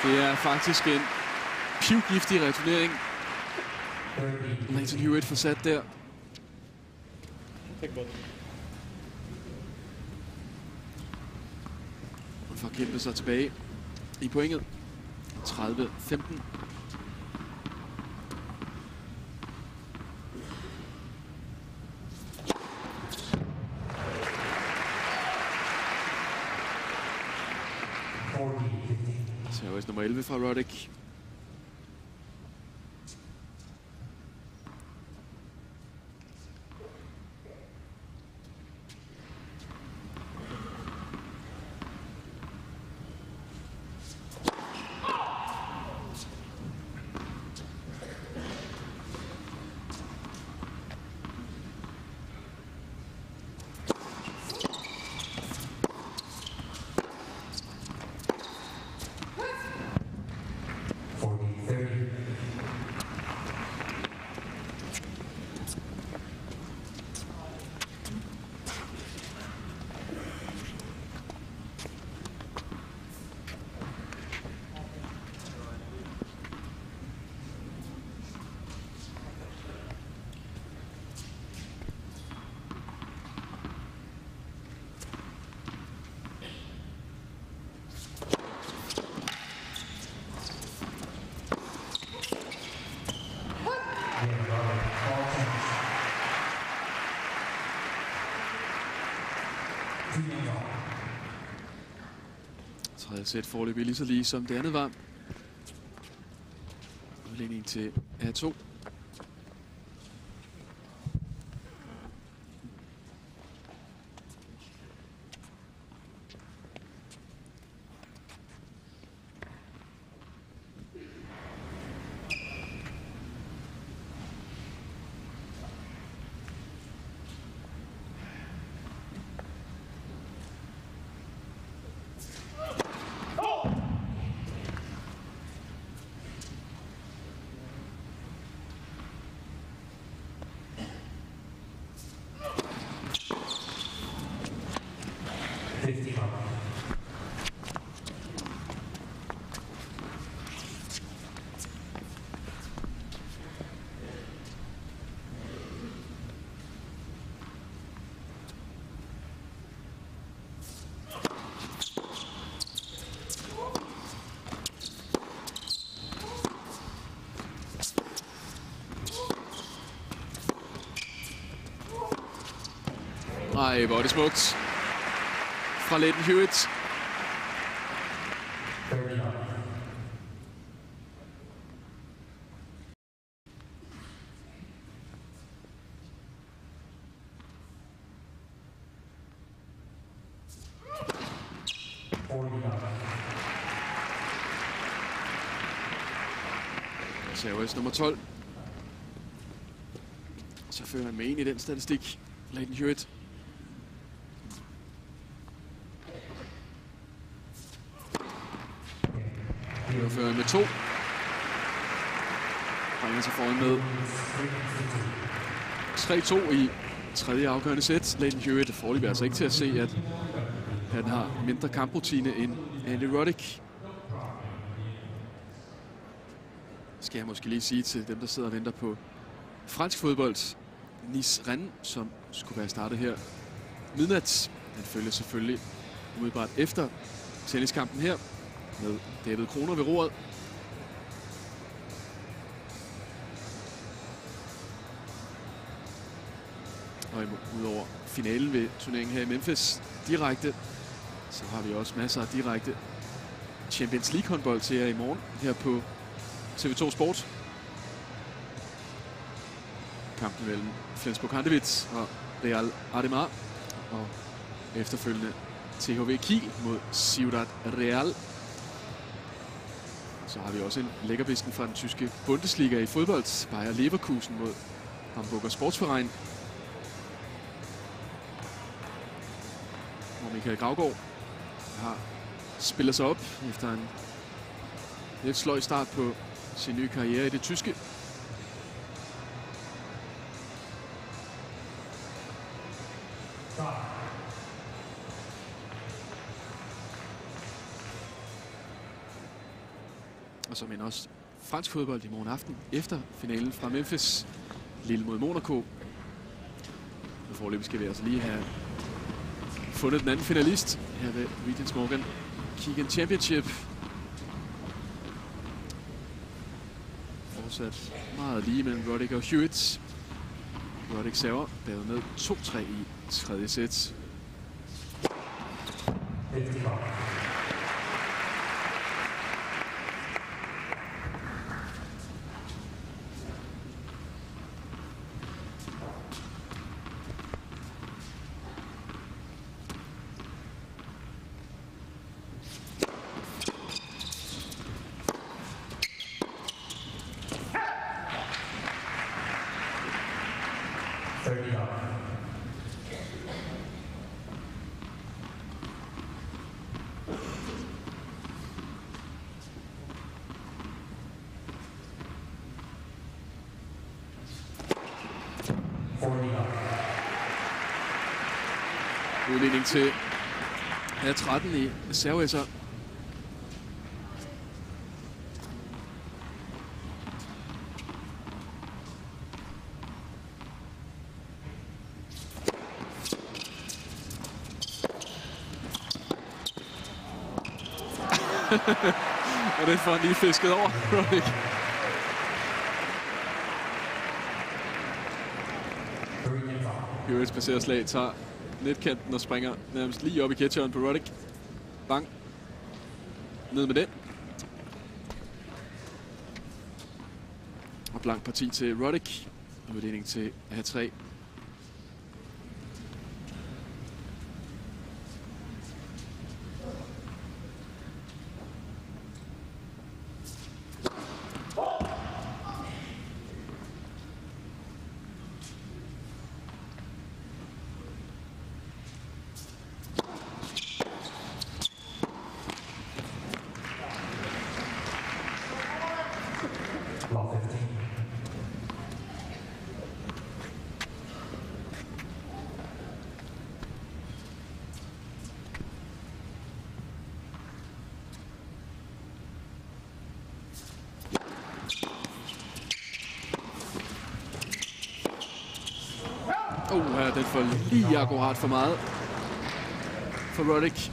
Det er faktisk en pivgiftig returnering. Nathan Hewitt får sat der. Og får kæmpet sig tilbage i pointet. 30-15. Service Tredje sæt forløb lige så lige som det andet var. Udligning til A2. Ej, hvor er det smukt. Fra Leighton Hewitt. Thirty Service nummer 12. Så fører han med en i den statistik. Leighton Hewitt. Nu fører han med to. Bringer sig foran med 3-2 i tredje afgørende sæt. Leighton Hewitt forløber altså ikke til at se, at han har mindre kamprutine end Andy Roddick. Skal jeg måske lige sige til dem, der sidder og venter på fransk fodbold. Nis Rennes, som skulle være startet her midnat. Han følger selvfølgelig umiddelbart efter tenniskampen her med David Kroner ved roret. Og udover finalen ved turneringen her i Memphis direkte, så har vi også masser af direkte Champions League håndbold til jer i morgen her på TV2 Sport. Kampen mellem Flensburg Handewitz og Real Ademar. Og efterfølgende THV Kiel mod Ciudad Real. Så har vi også en lækkerbisken fra den tyske Bundesliga i fodbold. Bayer Leverkusen mod Hamburger Sportsverein. Og Michael Gravgaard har spillet sig op efter en lidt sløj start på sin nye karriere i det tyske. Og så men også fransk fodbold i morgen aften efter finalen fra Memphis. Lille mod Monaco. Men forløbet skal vi altså lige have fundet den anden finalist her ved Regents Morgan Keegan Championship. Fortsat meget lige mellem Roddick og Hewitt. Roddick server bagud med 2-3 i tredje sæt. Til ja, 13 i serveisser. Og den får han lige fisket over, Roddick. Three. Hewitt passerer slag, tager netkanten og springer nærmest lige op i catcheren på Roddick. Bang. Ned med den. Og blank parti til Roddick. Og uddeling til at have 3 ja, den får lige akkurat for meget. For Roddick.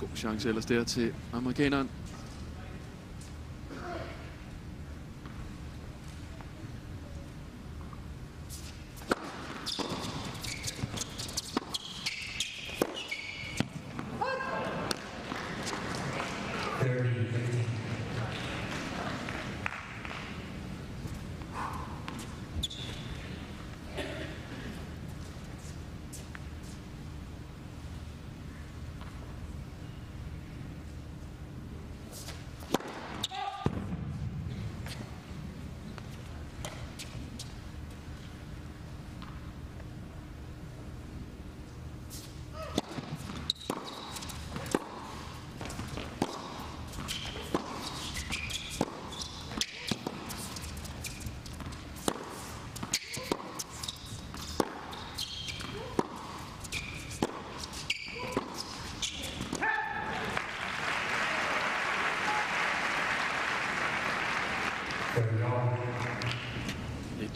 God chance ellers der til amerikaneren.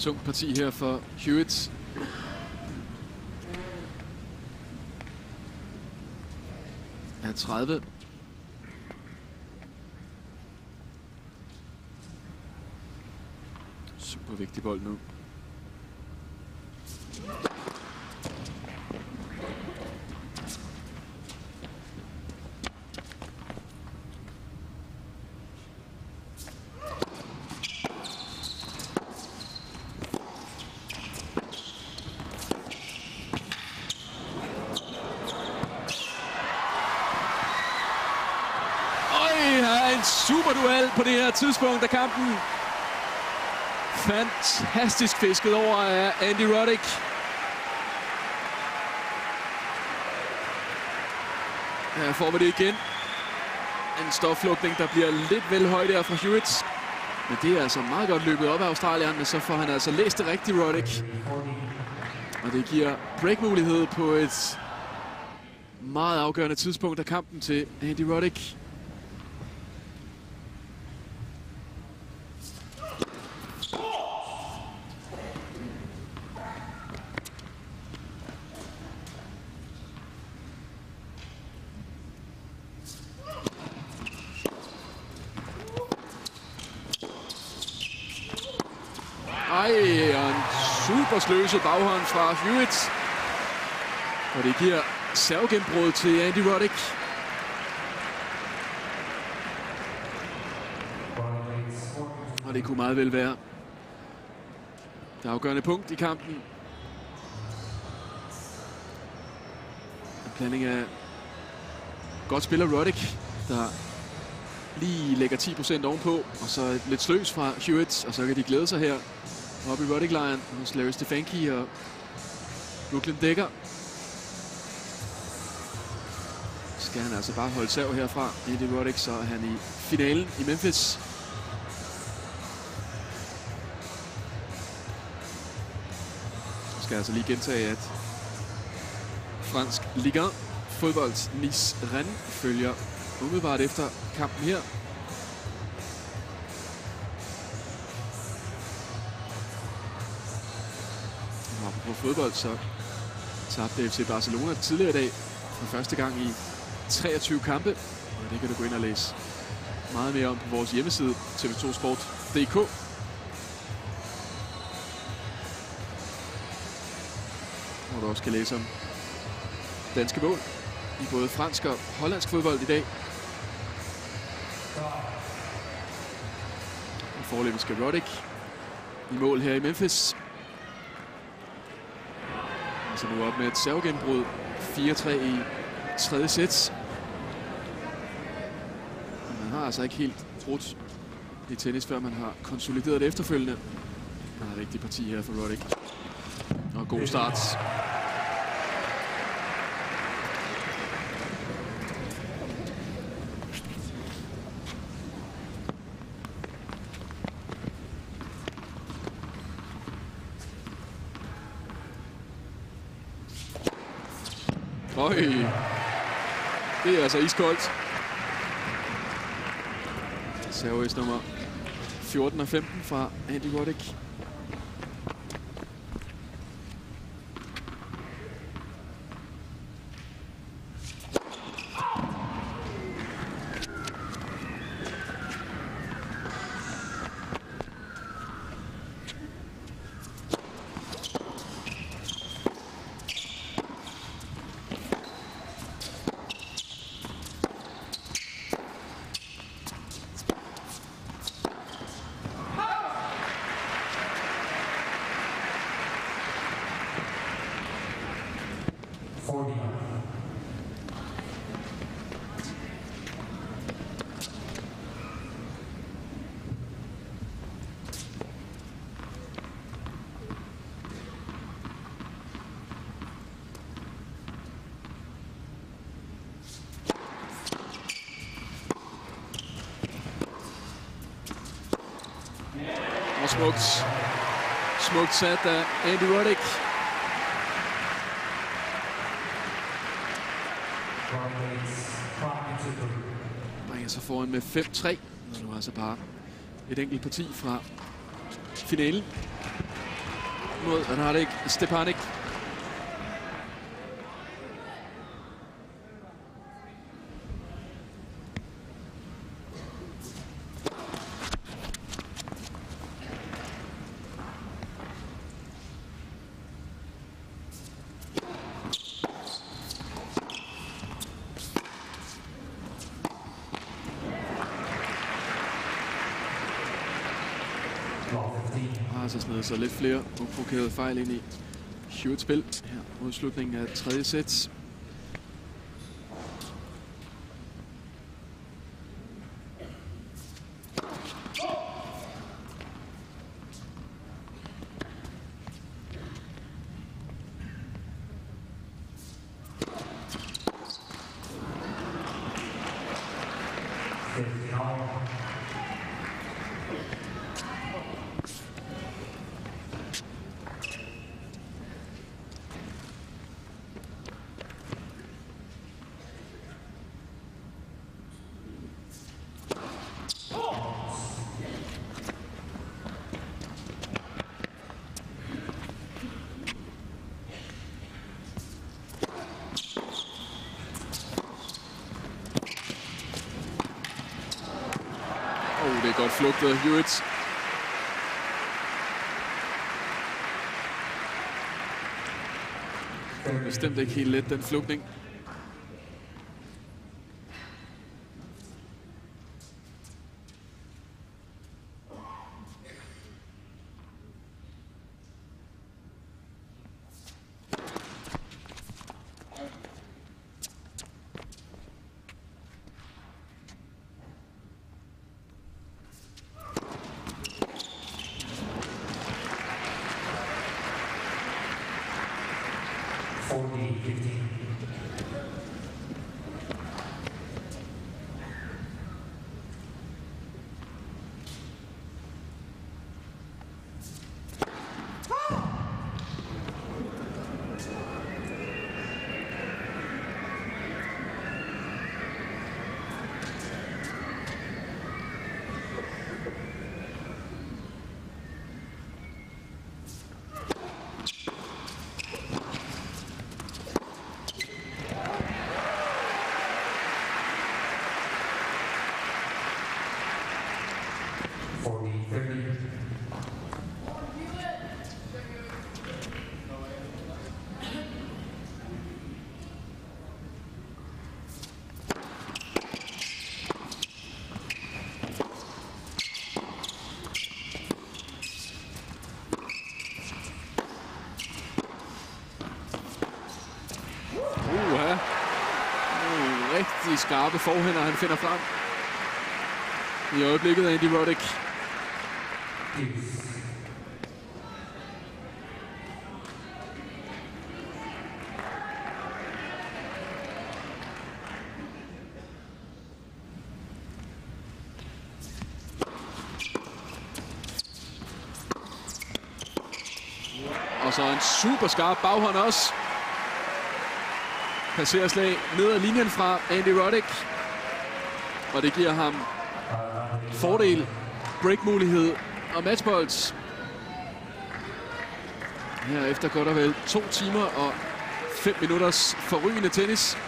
Tungt parti her for Hewitt. Er 30. Super vigtig bold nu. Øj, her er en super duel på det her tidspunkt af kampen. Fantastisk fisket over af Andy Roddick. Her får vi det igen. En stoflugtning, der bliver lidt vel høj der fra Hewitt. Men det er altså meget godt løbet op af Australien, men så får han altså læst det rigtigt, Roddick. Og det giver breakmulighed på et meget afgørende tidspunkt af kampen til Andy Roddick. Ej, og en krydset baghånd fra Hewitt. Og det giver servegenbrud til Andy Roddick. Og det kunne meget vel være det afgørende punkt i kampen. En blanding af godt spiller Roddick, der lige lægger 10% ovenpå, og så lidt sløs fra Hewitt, og så kan de glæde sig her oppe i Roddick Lion hos Larry Stefanki og Brooklyn Dækker. Skal han altså bare holde sav herfra, Eddie Roddick, så er han i finalen i Memphis. Jeg skal altså lige gentage, at fransk Liga fodbold Nice Rennes følger umiddelbart efter kampen her. Fodbold, så tabte FC Barcelona tidligere i dag for første gang i 23 kampe. Og det kan du gå ind og læse meget mere om på vores hjemmeside tv2sport.dk. Hvor du også kan læse om danske mål i både fransk og hollandsk fodbold i dag. Og forløbet skal Roddick i mål her i Memphis. Altså nu op med et servegenbrud. 4-3 i tredje sæt. Man har altså ikke helt brudt i tennis, før man har konsolideret det efterfølgende. Der er et rigtigt parti her for Roddick. Og god start. Øj. Det er altså iskoldt. Service nummer 14 og 15 fra Andy Roddick. Into three. Bringer sig foran med 5-3. Og nu altså bare et enkelt parti fra finalen. Mod Radek Stepanik. Ball 15. har altså lidt flere uprovokerede fejl ind i Hewitt spil her mod slutningen af tredje sæt. Godt flugtet af Hewitt. Bestemt ikke helt let, den skarpe forhænder, han finder frem. I øjeblikket Andy Roddick. Og så en super skarp baghånd også. Passerer slag ned ad linjen fra Andy Roddick. Og det giver ham fordel, breakmulighed og matchbold. Her efter godt og vel to timer og 5 minutters forrygende tennis.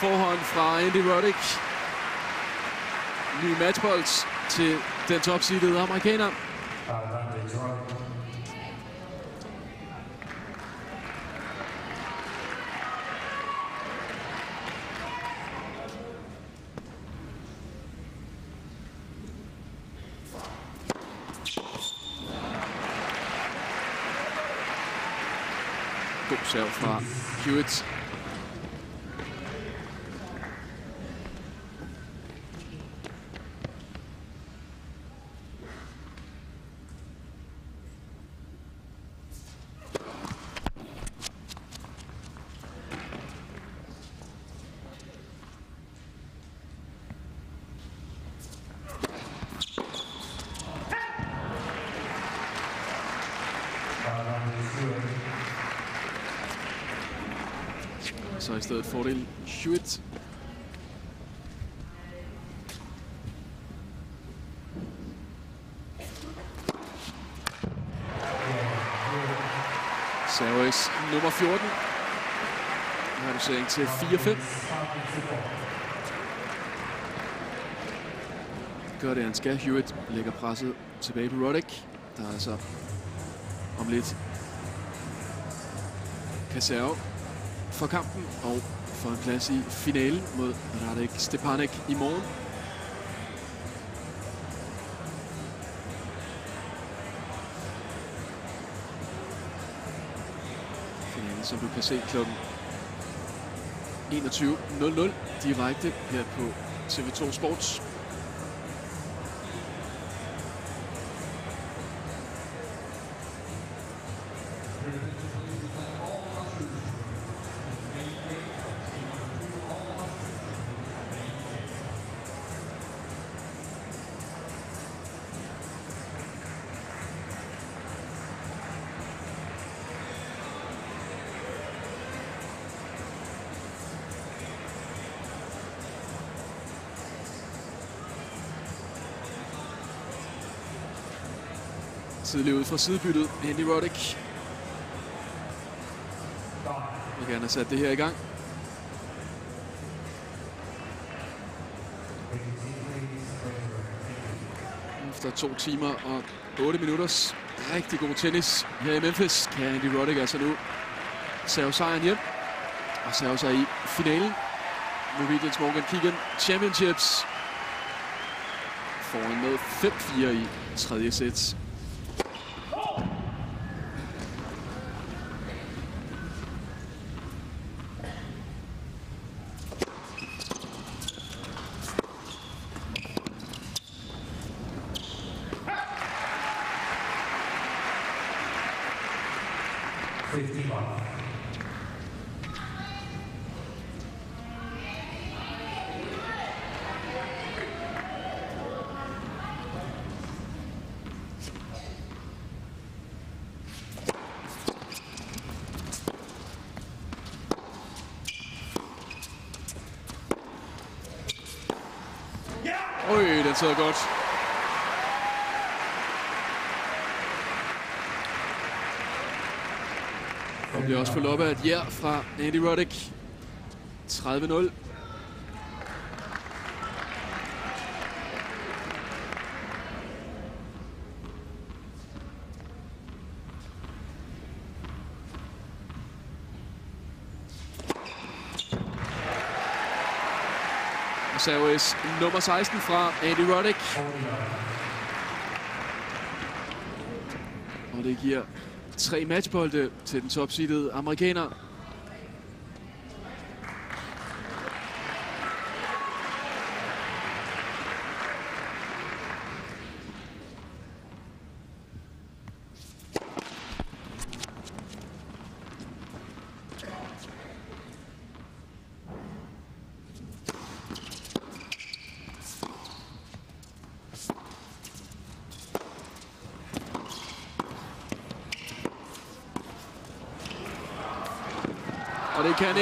God forhånd fra Andy Roddick. Ny matchbold til den topseedede amerikaner. God serve fra Hewitt. Stedet fordel Schwitz. Service nummer 14. Reducering til 4-5. Gør det, han skal. Hewitt lægger presset tilbage på Roddick, der altså om lidt kan serve for kampen og for en plads i finalen mod Radek Stepanek i morgen. Finalen, som du kan se kl. 21.00 direkte her på TV2 Sports. Tidligere ud fra sidebyttet. Andy Roddick. vil gerne have sat det her i gang. Efter to timer og 8 minutters rigtig god tennis her i Memphis, kan Andy Roddick altså nu save sejren hjem og save sig i finalen. Norwegians Morgan Keegan Championships foran med 5-4 i tredje sæt. Fifty-one. Øj, den sidder godt. Og lov op af et ja fra Andy Roddick. 30-0. Og service nummer 16 fra Andy Roddick. Og det giver tre matchbolde til den topseedede amerikaner. Og det kan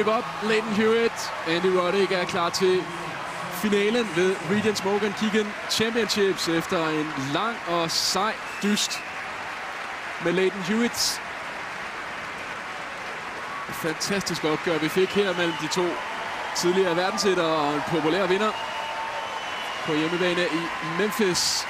ikke løbe op. Leighton Hewitt, Andy Roddick er klar til finalen ved Regents Morgan Keegan Championships efter en lang og sej dyst med Leighton Hewitt. Et fantastisk opgør, vi fik her mellem de to tidligere verdensætter og en populær vinder på hjemmebane i Memphis.